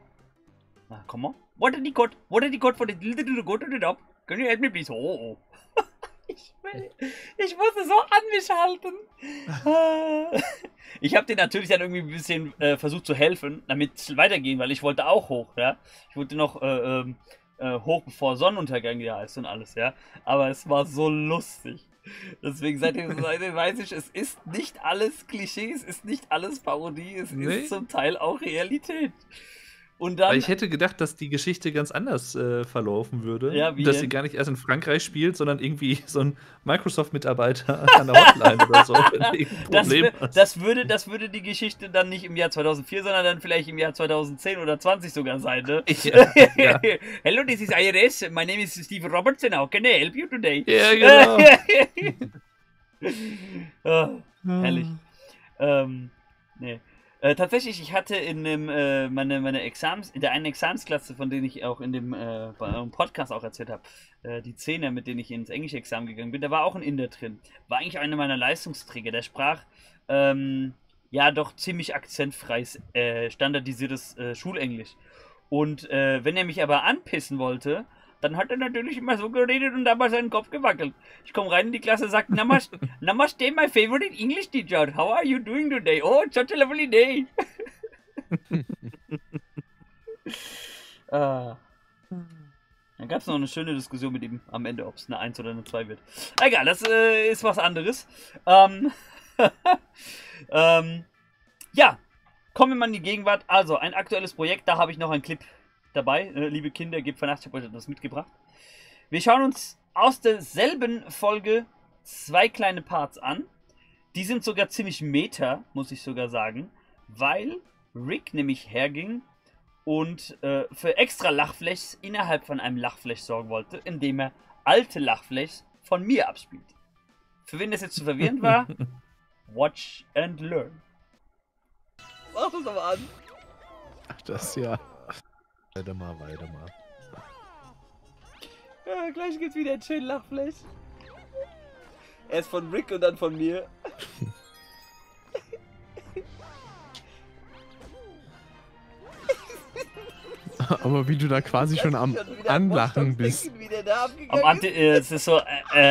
Na, come on. What did he got? What did he got for the little to go to the top? Can you help me please? Oh, oh. *laughs* ich, ich musste so an mich halten. Ah. *laughs* Ich habe den natürlich dann irgendwie ein bisschen äh, versucht zu helfen, damit es weitergehen, weil ich wollte auch hoch, ja. Ich wollte noch äh, ähm, äh, hoch, bevor Sonnenuntergang da ist und alles, ja. Aber es war so lustig. Deswegen seitdem, seitdem weiß ich, es ist nicht alles Klischee, es ist nicht alles Parodie, es Nee. ist zum Teil auch Realität. Und dann, Weil ich hätte gedacht, dass die Geschichte ganz anders äh, verlaufen würde. Ja, dass denn? sie gar nicht erst in Frankreich spielt, sondern irgendwie *laughs* so ein Microsoft-Mitarbeiter *laughs* an der Hotline oder so. das, das, würde, das würde die Geschichte dann nicht im Jahr 2004, sondern dann vielleicht im Jahr 2010 oder 20 sogar sein, ne? Ja, *laughs* ja. Hello, this is IRS. My name is Steve Robertson. How can I help you today? Ja, genau. ah, herrlich. Ähm, nee. Äh, tatsächlich, ich hatte in dem, äh, meine, meine Examens, in der einen Examensklasse, von denen ich auch in dem äh, Podcast auch erzählt habe, äh, die Zehner, mit denen ich ins englische Examen gegangen bin, da war auch ein Inder drin. War eigentlich einer meiner Leistungsträger. Der sprach ähm, ja doch ziemlich akzentfreies, äh, standardisiertes Schulenglisch. Und wenn er mich aber anpissen wollte, dann hat er natürlich immer so geredet und dabei seinen Kopf gewackelt. Ich komme rein in die Klasse, sagt Namas *laughs* Namaste, my favorite English teacher. How are you doing today? Oh, it's such a lovely day. *laughs* ah. Dann gab es noch eine schöne Diskussion mit ihm am Ende, ob es eine 1 oder eine 2 wird. Egal, das äh, ist was anderes. Ähm, *laughs* ähm, ja, kommen wir mal in die Gegenwart. Also, ein aktuelles Projekt, da habe ich noch einen Clip dabei. Äh, liebe Kinder, gebt von 80 euch das mitgebracht. Wir schauen uns aus derselben Folge zwei kleine Parts an. Die sind sogar ziemlich meta, muss ich sogar sagen, weil Rick nämlich herging und äh, für extra Lachflächs innerhalb von einem Lachfläch sorgen wollte, indem er alte Lachflächs von mir abspielt. Für wen das jetzt zu verwirrend war, *laughs* watch and learn. Mach das aber an. Ach, das ja. Weiter mal, weiter mal. Ja, gleich gibt's wieder ein schönes Lachfleisch. Erst von Rick und dann von mir. *laughs* Aber wie du da quasi schon am Schon Anlachen bist. denken, Wie der da Am abgegangen Anti ist. äh, es ist so äh,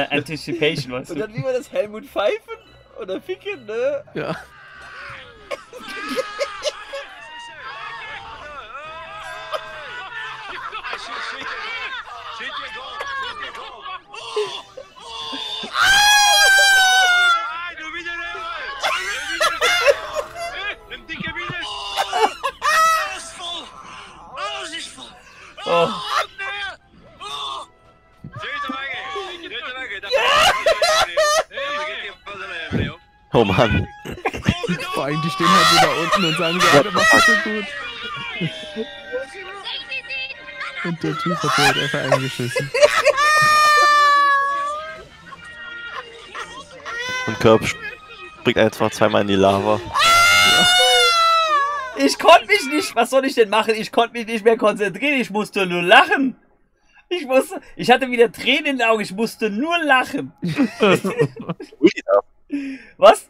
äh, Anticipation, weißt Und du. dann wie man das Helmut pfeifen oder ficken, ne? Ja. Oh Mann. *laughs* Vor allem, die stehen halt da unten und sagen so, Alter, mach das so gut. *laughs* Und der Typ hat halt einfach eingeschissen. Und Körb springt einfach zweimal in die Lava. Ich konnte mich nicht, was soll ich denn machen? Ich konnte mich nicht mehr konzentrieren, ich musste nur lachen. Ich musste, ich hatte wieder Tränen in den Augen, ich musste nur lachen. *laughs* Was?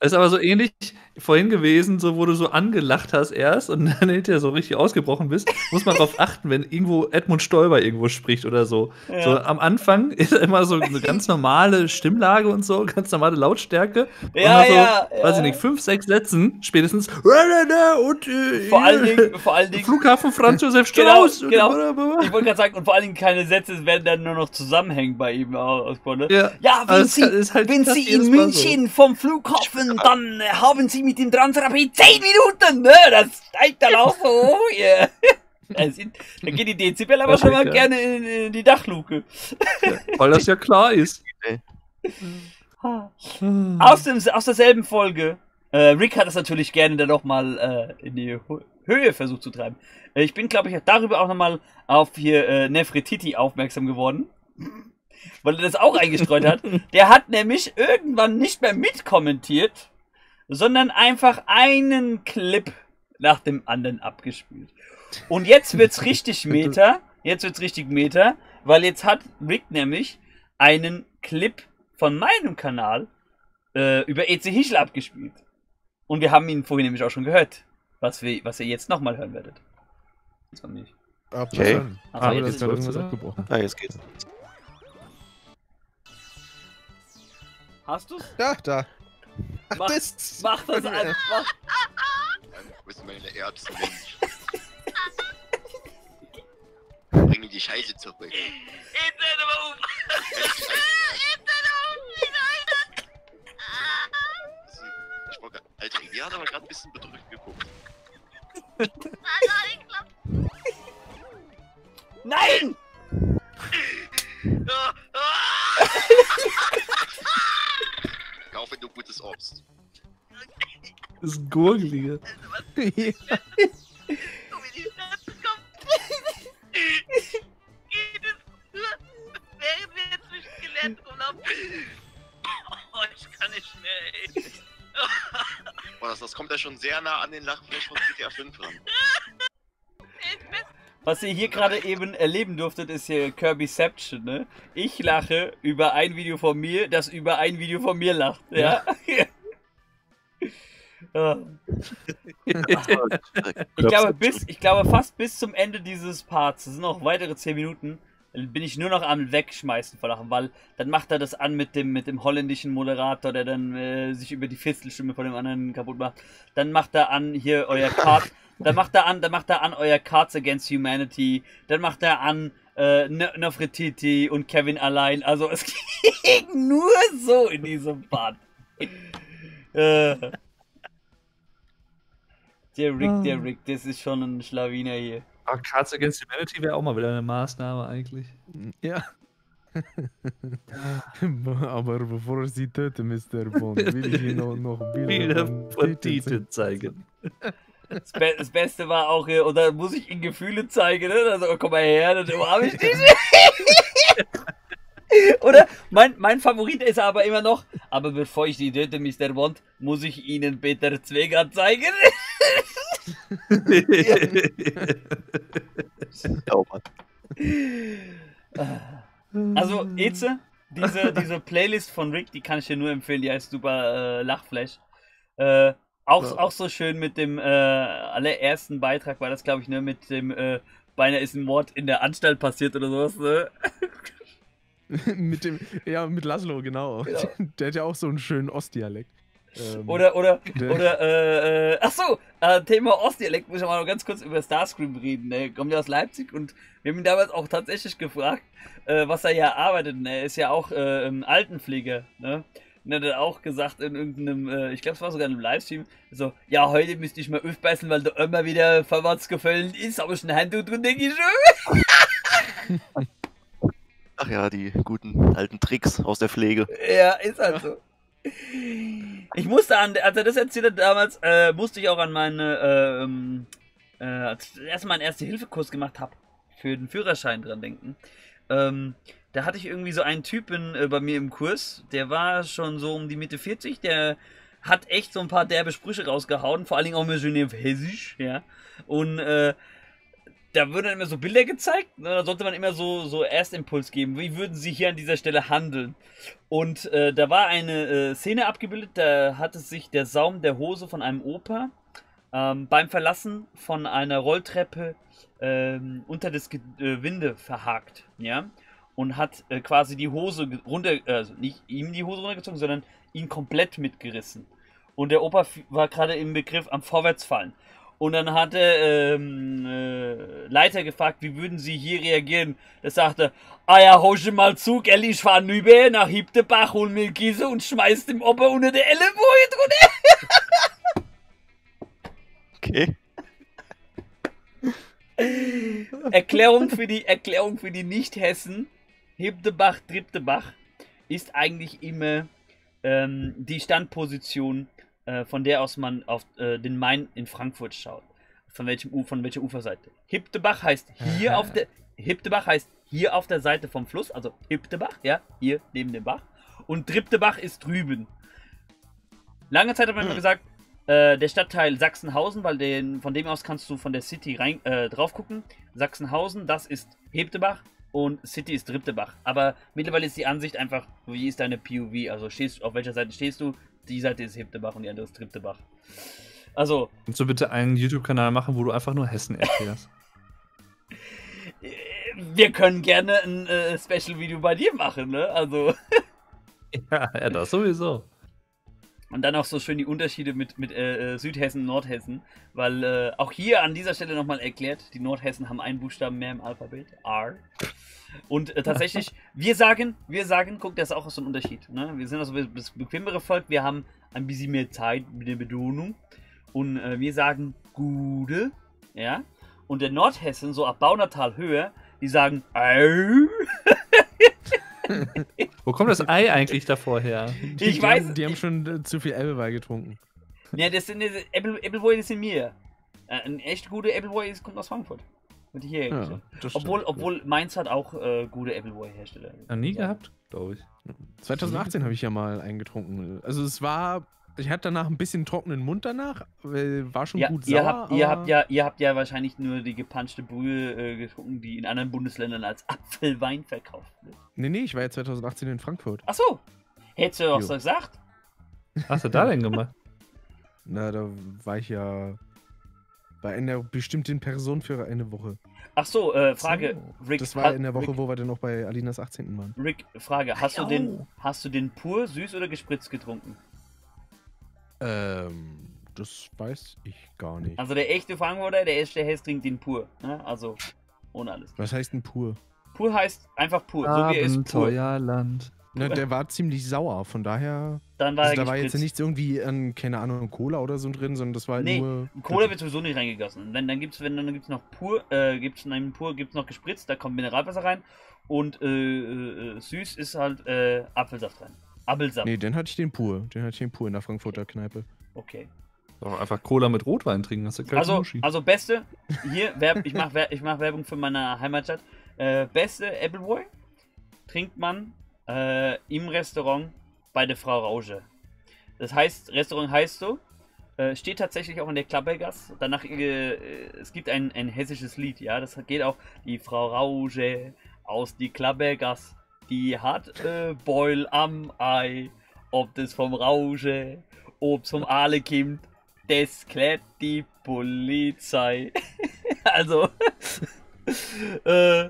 Ist aber so ähnlich vorhin gewesen, so wo du so angelacht hast erst und *laughs* dann hinterher so richtig ausgebrochen bist. Muss man darauf achten, wenn irgendwo Edmund Stoiber irgendwo spricht oder so. Ja. So am Anfang *laughs* ist immer so eine ganz normale Stimmlage und so, ganz normale Lautstärke. und Ja, nach so, ja, weiß ich ja. nicht, fünf, sechs Sätzen spätestens und äh, Vor allen Dingen, vor allen Dingen. Flughafen Franz Josef *laughs* Genau, Strauß. und genau. blablabla. Ich wollte gerade sagen, und vor allen Dingen keine Sätze werden dann nur noch zusammenhängen bei ihm. Ne? Ja, Ja, wenn es Sie, halt wenn Sie in München vom Flughafen, dann haben Sie mit dem Transrapid 10 Minuten, ne? Das steigt dann auch so hoch hier. *laughs* Da geht die Dezibel aber schon mal Ja. gerne in, in die Dachluke. Weil das ja klar ist. *laughs* Aus, dem, aus derselben Folge. Äh, Rick hat es natürlich gerne dann nochmal äh, in die Ho- Höhe versucht zu treiben. Äh, ich bin, glaube ich, darüber auch nochmal auf hier äh, Nefretiti aufmerksam geworden. Weil er das auch eingestreut hat. *laughs* Der hat nämlich irgendwann nicht mehr mitkommentiert, sondern einfach einen Clip nach dem anderen abgespielt. Und jetzt wird's *laughs* richtig Meta. Jetzt wird's richtig Meta, weil jetzt hat Rick nämlich einen Clip von meinem Kanal äh, über EC Hischel abgespielt. Und wir haben ihn vorhin nämlich auch schon gehört, was, wir, was ihr jetzt nochmal hören werdet. Das war nicht. Okay. Ach, Aber jetzt ist irgendwas abgebrochen. Ah, jetzt geht's. Hast du's? Da, da. Ach, Mach- das. Mach das an. Mach. Wo sind meine Erbsen? Bring mir die Scheiße zurück. Ich wollte- Alter, ihr hat aber gerade ein bisschen bedrückt geguckt. Nein! *laughs* *laughs* Kaufe du gutes Obst. Das ist gurgelige. *laughs* ja. Jetzt durch Skelett rumlaufen. Oh, ich kann nicht mehr, ey. Boah, das, das kommt ja schon sehr nah an den Lachflash von GTA 5 ran. *laughs* Was ihr hier gerade eben erleben durftet, ist hier Kirbyception, ne? Ich lache über ein Video von mir, das über ein Video von mir lacht, ja? *laughs* Ah. *laughs* Ich glaube, bis, ich glaube, fast bis zum Ende dieses Parts, das sind noch weitere 10 Minuten, bin ich nur noch am Wegschmeißen vor Lachen, weil dann macht er das an mit dem, mit dem holländischen Moderator, der dann äh, sich über die Fistelstimme von dem anderen kaputt macht. Dann macht er an hier euer Card, dann macht er an, dann macht er an euer Cards Against Humanity, dann macht er an äh, Ne- Nofretiti und Kevin allein. Also es *laughs* ging nur so in diesem Part. äh. Der Rick, der Rick, das ist schon ein Schlawiner hier. Ah, Cards Against Humanity wäre auch mal wieder eine Maßnahme eigentlich. Ja. *laughs* Aber bevor ich sie töte, Mr. Bond, will ich Ihnen noch, noch Bilder, Bilder von Titeln zeigen. Das, Be das Beste war auch hier, oder muss ich Ihnen Gefühle zeigen, ne? Also, oh, komm mal her, dann habe ich dich. *laughs* oder mein, mein Favorit ist aber immer noch, aber bevor ich die töte, Mr. Bond, muss ich Ihnen Peter Zweger zeigen. *laughs* Oh. Also, Eze, diese, diese Playlist von Rick, die kann ich dir nur empfehlen, die heißt super äh, Lachflash. Äh, auch, Ja. auch so schön mit dem äh, allerersten Beitrag war das, glaube ich, ne, mit dem äh, beinahe ist ein Mord in der Anstalt passiert oder sowas, ne? *laughs* mit dem, ja, mit Laszlo, genau. Genau. *laughs* Der hat ja auch so einen schönen Ostdialekt. Ähm, Oder, oder, der- oder, äh, äh, ach so, äh, Thema Ostdialekt, muss ich mal noch ganz kurz über Starscream reden. Ne? Kommt ja aus Leipzig und wir haben ihn damals auch tatsächlich gefragt, äh, was er ja arbeitet. Ne? Er ist ja auch äh, Altenpfleger, ne? Und er hat dann auch gesagt in irgendeinem, äh, ich glaube, es war sogar in einem Livestream, so, ja, heute müsste ich mal aufpassen, weil der immer wieder vorwärts gefallen ist, aber ich ein Handtuch drin, denke ich schon. Ach ja, die guten alten Tricks aus der Pflege. Ja, ist halt so. Ich musste an, als er das erzählt hat damals, äh, musste ich auch an meine, äh, ähm, äh, als ich erstmal einen Erste-Hilfe-Kurs gemacht habe, für den Führerschein dran denken. Ähm, da hatte ich irgendwie so einen Typen äh, bei mir im Kurs, der war schon so um die Mitte 40, der hat echt so ein paar derbe Sprüche rausgehauen, vor allen Dingen auch mal schön auf Hessisch, ja. Und äh, da wurden dann immer so Bilder gezeigt, ne? da sollte man immer so, so Erstimpuls geben. Wie würden sie hier an dieser Stelle handeln? Und äh, da war eine äh, Szene abgebildet, da hatte sich der Saum der Hose von einem Opa ähm, beim Verlassen von einer Rolltreppe ähm, unter das Gewinde verhakt, ja, und hat äh, quasi die Hose runter, also nicht ihm die Hose runtergezogen, sondern ihn komplett mitgerissen. Und der Opa war gerade im Begriff am Vorwärtsfallen. Und dann hat der ähm, äh, Leiter gefragt, wie würden sie hier reagieren? Der sagte, ah ja, hosche mal zu, gell, ich fahr rüber nach Hiebtebach, hol mir Gieße und schmeiß dem Opa unter der Ellenbogen drunter. *laughs* Okay. Erklärung für die Erklärung für die Nicht-Hessen. Hibdebach, Triptebach ist eigentlich immer ähm, die Standposition, äh, von der aus man auf äh, den Main in Frankfurt schaut. Von welchem U von welcher Uferseite? Hibdebach heißt hier auf der Hibdebach heißt hier auf der Seite vom Fluss, also Hibdebach, ja, hier neben dem Bach. Und Triptebach ist drüben. Lange Zeit hat man immer gesagt, äh, der Stadtteil Sachsenhausen, weil den, von dem aus kannst du von der City rein, äh, drauf gucken. Sachsenhausen, das ist Hebdebach und City ist Driptebach. Aber mittlerweile ist die Ansicht einfach, wie ist deine POV? Also stehst, auf welcher Seite stehst du? Die Seite ist Hebdebach und die andere ist Driptebach. Also, Kannst du bitte einen YouTube-Kanal machen, wo du einfach nur Hessen erklärst? *laughs* wir können gerne ein äh, Special-Video bei dir machen, ne? Also. *laughs* ja, ja, das sowieso. Und dann auch so schön die Unterschiede mit, mit äh, äh, Südhessen, Nordhessen, weil äh, auch hier an dieser Stelle nochmal erklärt, die Nordhessen haben einen Buchstaben mehr im Alphabet, R. Und äh, tatsächlich, *laughs* wir sagen, wir sagen, guck, das ist auch so ein Unterschied. Ne? Wir sind also das bequemere Volk, wir haben ein bisschen mehr Zeit mit der Betonung. Und äh, wir sagen Gude, ja. Und der Nordhessen, so ab Baunatal höher, die sagen Au. *laughs* *laughs* Wo kommt das Ei eigentlich davor her? Die, Ich die weiß Haben, die haben schon äh, zu viel Elbeweih getrunken. Ja, das sind diese Apple, Appleboy, das sind mir. Äh, ein echt guter Appleboy kommt aus Frankfurt. Wird hier Ja, obwohl, stimmt, obwohl Mainz hat auch äh, gute Appleboy-Hersteller. Noch nie gehabt, glaube ich. 2018 habe ich ja mal eingetrunken. Also es war, ich hatte danach ein bisschen trockenen Mund danach, weil war schon Ja, gut ihr, sauer. habt, ihr, habt ja, ihr habt ja wahrscheinlich nur die gepanschte Brühe äh, getrunken, die in anderen Bundesländern als Apfelwein verkauft wird. Nee, nee, ich war ja 2018 in Frankfurt. Achso, hättest du doch Jo. so gesagt? Was hast du da denn gemacht? *laughs* Na, da war ich ja bei einer bestimmten Person für eine Woche. Achso, äh, Frage, Rick. Das war in der Woche, Rick, wo wir dann noch bei Alinas 18. waren. Rick, Frage, hast du, den, hast du den pur, süß oder gespritzt getrunken? Ähm, das weiß ich gar nicht. Also der echte Frankfurter, der echte Hess trinkt den pur. Ne? Also, ohne alles. Was heißt denn pur? Pur heißt einfach pur, so wie er ist pur. Abenteuerland. Na, der war ziemlich sauer, von daher. Dann war Also da war jetzt nichts irgendwie an, keine Ahnung, Cola oder so drin, sondern das war halt Nee, nur. Cola wird sowieso nicht reingegossen. Wenn, dann gibt's, wenn, dann gibt's noch pur, äh, gibt's nein, pur, gibt's noch gespritzt, da kommt Mineralwasser rein. Und äh, äh, äh, süß ist halt äh, Apfelsaft rein. Apfelsaft. Nee, dann hatte ich den pur. Den hatte ich den pur in der Frankfurter Kneipe. Okay. Doch einfach Cola mit Rotwein trinken, hast du kalte Also, Muschi. also beste, hier, Werb, ich mache ich mach Werbung für meine Heimatstadt. Äh, beste Appleboy trinkt man äh, im Restaurant bei der Frau Rauge. Das heißt, Restaurant heißt so, äh, steht tatsächlich auch in der Klappergasse. Danach, äh, es gibt ein, ein hessisches Lied, ja, das geht auch, die Frau Rauge aus die Klappergasse, die hat äh, Beul am Ei, ob das vom Rauge, ob zum Aale kommt, das klärt die Polizei. *laughs* also, *laughs* äh,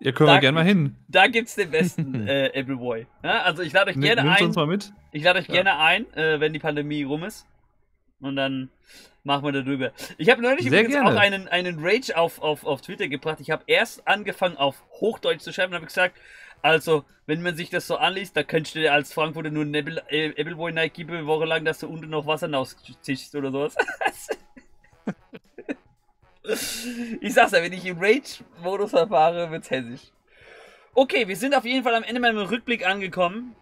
Ja, können da- wir gerne mal hin. da gibt's den besten *laughs* äh, Appleboy. Ja, also ich lade euch Nimm- gerne nimmst du ein. uns mal mit? Ich lade euch Ja. gerne ein, äh, wenn die Pandemie rum ist. Und dann machen wir darüber. Ich habe neulich Sehr übrigens gerne. auch einen, einen Rage auf, auf, auf Twitter gebracht. Ich habe erst angefangen auf Hochdeutsch zu schreiben und habe gesagt, also, wenn man sich das so anliest, da könntest du dir als Frankfurter nur einen Apple, äh, Appleboy Nike geben, eine Woche lang, dass du unten noch Wasser rauszischst oder sowas. *laughs* ich sag's ja, wenn ich im Rage-Modus verfahre, wird's hessisch. Okay, wir sind auf jeden Fall am Ende meinem Rückblick angekommen.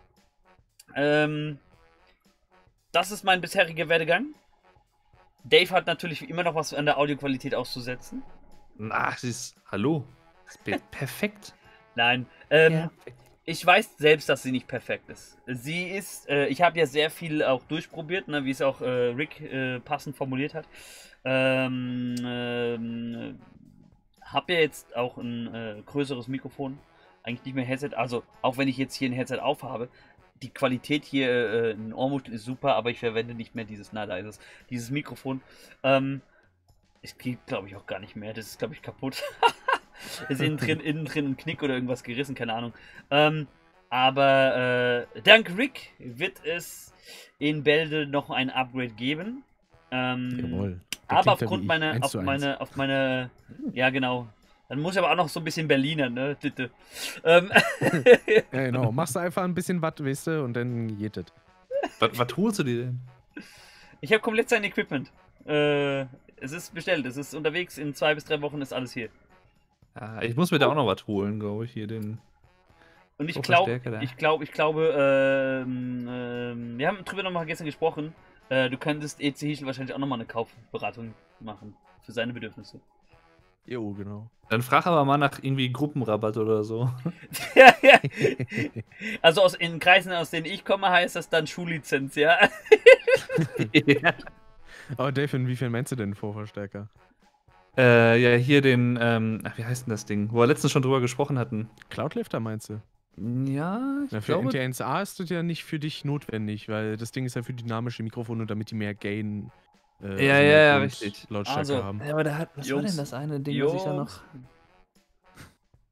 Ähm, das ist mein bisheriger Werdegang. Dave hat natürlich immer noch was an der Audioqualität auszusetzen. Na, das ist. Hallo. Das ist pe- *laughs* perfekt. Nein, ähm, ich weiß selbst, dass sie nicht perfekt ist. Sie ist, äh, ich habe ja sehr viel auch durchprobiert, ne, wie es auch äh, Rick äh, passend formuliert hat. Ähm, ähm, habe ja jetzt auch ein äh, größeres Mikrofon, eigentlich nicht mehr Headset. Also auch wenn ich jetzt hier ein Headset aufhabe, die Qualität hier äh, in Ohrmuschel ist super, aber ich verwende nicht mehr dieses, na da ist es, dieses Mikrofon. Ähm, es geht, glaube ich, auch gar nicht mehr. Das ist, glaube ich, kaputt. *laughs* ist innen drin, innen drin ein Knick oder irgendwas gerissen, keine Ahnung. Ähm, aber äh, dank Rick wird es in Bälde noch ein Upgrade geben. Ähm, Jawohl. Aber aufgrund meiner, auf meine, auf meine, ja genau. Dann muss ich aber auch noch so ein bisschen Berliner, ne? Bitte. Ähm, *laughs* Ja, genau. Machst du einfach ein bisschen Watt, weißt du, und dann geht es. Was, was holst du dir denn? ich habe komplett sein Equipment. Äh, Es ist bestellt, es ist unterwegs. In zwei bis drei Wochen ist alles hier. Ah, ich muss mir da auch noch was holen, glaube ich, hier den. Und ich glaube, ich glaube, ich glaube, ähm, ähm, wir haben drüber nochmal gestern gesprochen. Äh, du könntest EC Hischel wahrscheinlich auch nochmal eine Kaufberatung machen für seine Bedürfnisse. Jo, genau. Dann frag aber mal nach irgendwie Gruppenrabatt oder so. *laughs* Ja, ja. also aus, in Kreisen, aus denen ich komme, heißt das dann Schullizenz, ja. *laughs* Aber Dave, inwiefern meinst du denn Vorverstärker? Äh, ja, hier den, ähm, ach, wie heißt denn das Ding? Wo wir letztens schon drüber gesprochen hatten. Cloudlifter meinst du? Ja, ich Ja, für glaube. NT1A ist das ja nicht für dich notwendig, weil das Ding ist ja für dynamische Mikrofone, damit die mehr Gain. Äh, Ja, also ja, ja, richtig. Lautstärke Also, haben. Ja, aber da hat, was war Jungs, denn das eine Ding, was ich da noch.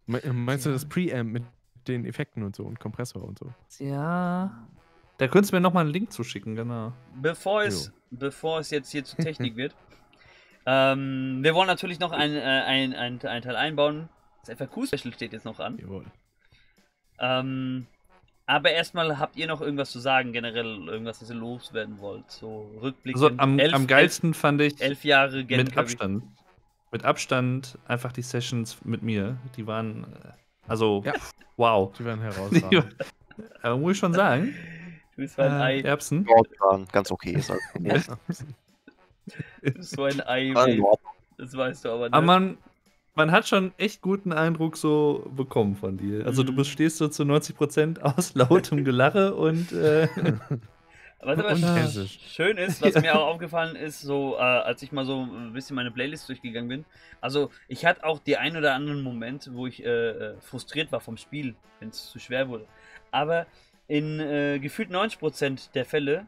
Me meinst du das Preamp mit den Effekten und so und Kompressor und so? Ja. Da könntest du mir nochmal einen Link zuschicken, genau. Bevor es, bevor es jetzt hier zu *laughs* Technik wird. Ähm, wir wollen natürlich noch ein, äh, ein, ein, ein Teil einbauen. Das FAQ-Special steht jetzt noch an. Jawohl. Ähm, aber erstmal habt ihr noch irgendwas zu sagen, generell irgendwas, das ihr loswerden wollt. So rückblickend. Also am, am geilsten fand ich Elf, elf Jahre Gen mit Abstand. Mit Abstand einfach die Sessions mit mir. Die waren. äh, Also, Ja. wow. Die Die herausragend. *laughs* Aber muss ich schon sagen. Du bist so ein Äh, Ei. Erbsen. Ja, die waren ganz okay. Ist halt Du bist so ein Ei. Das weißt du aber nicht. Aber man, man hat schon echt guten Eindruck so bekommen von dir. Also du Mhm. bestehst so zu 90% aus lautem *laughs* Gelache und äh, *laughs* Was aber Und schön ist, was *laughs* mir auch aufgefallen ist, so äh, als ich mal so ein bisschen meine Playlist durchgegangen bin. Also ich hatte auch die ein oder anderen Momente, wo ich äh, äh, frustriert war vom Spiel, wenn es zu schwer wurde. Aber in äh, gefühlt 90% der Fälle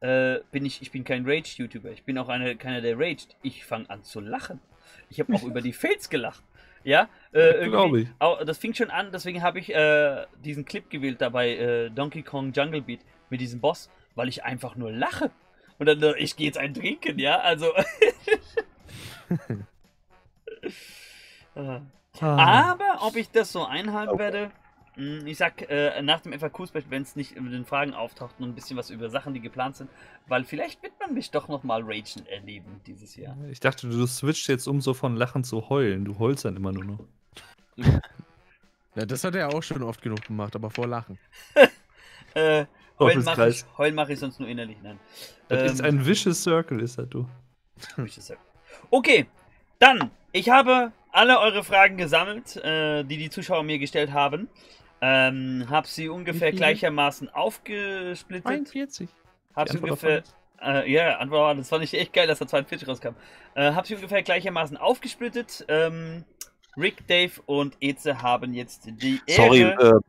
äh, bin ich, ich bin kein Rage-YouTuber. Ich bin auch eine, keiner, der raged. Ich fange an zu lachen. Ich habe auch *laughs* über die Fails gelacht. Ja, äh, Glaube irgendwie, ich. Auch, das fing schon an, deswegen habe ich äh, diesen Clip gewählt dabei, äh, Donkey Kong Jungle Beat mit diesem Boss, weil ich einfach nur lache. Und dann, ich gehe jetzt ein trinken, ja, also. Äh, *laughs* *laughs* Ah. Aber ob ich das so einhalten werde, mh, ich sag äh, nach dem FAQ-Special, wenn es nicht in den Fragen auftaucht, noch ein bisschen was über Sachen, die geplant sind, weil vielleicht wird man mich doch nochmal ragen erleben dieses Jahr. ich dachte, du switcht jetzt um so von Lachen zu heulen. Du heulst dann immer nur noch. Ja, das hat er auch schon oft genug gemacht, aber vor Lachen. *laughs* Äh, heulen mache ich, heulen mach ich sonst nur innerlich, nein. Das ist Ähm, ein vicious circle, ist das du. Okay, dann, ich habe alle eure Fragen gesammelt, äh, die die Zuschauer mir gestellt haben. Ähm, habe sie ungefähr gleichermaßen aufgesplittet. 41. Hab sie Antwort ungefähr. Äh, ja, Antwort war, das fand ich echt geil, dass da 42 rauskam. Äh, hab sie ungefähr gleichermaßen aufgesplittet. Ähm, Rick, Dave und Eze haben jetzt die Ehre. Sorry, äh,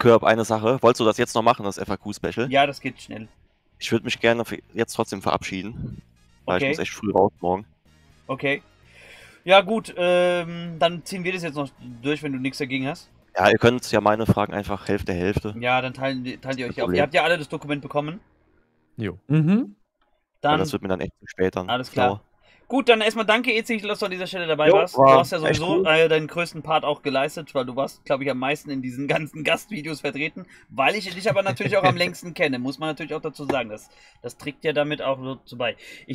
Körb, eine Sache. Wolltest du das jetzt noch machen, das FAQ-Special? Ja, das geht schnell. Ich würde mich gerne jetzt trotzdem verabschieden. Weil Okay. ich muss echt früh raus morgen. Okay. Ja, gut, ähm, dann ziehen wir das jetzt noch durch, wenn du nichts dagegen hast. Ja, ihr könnt ja meine Fragen einfach Hälfte, Hälfte. Ja, dann teilen, die- teilt ihr euch auf. Ihr habt ja alle das Dokument bekommen. Jo. Mhm. Dann, das wird mir dann echt zu spät dann. alles klar. Gut, dann erstmal danke, Eze, dass du an dieser Stelle dabei Jo, warst. Du war hast ja sowieso cool. äh, deinen größten Part auch geleistet, weil du warst, glaube ich, am meisten in diesen *laughs* ganzen Gastvideos vertreten, weil ich dich aber natürlich auch am *laughs* längsten kenne, muss man natürlich auch dazu sagen. Das, das trägt ja damit auch so zu bei. Ich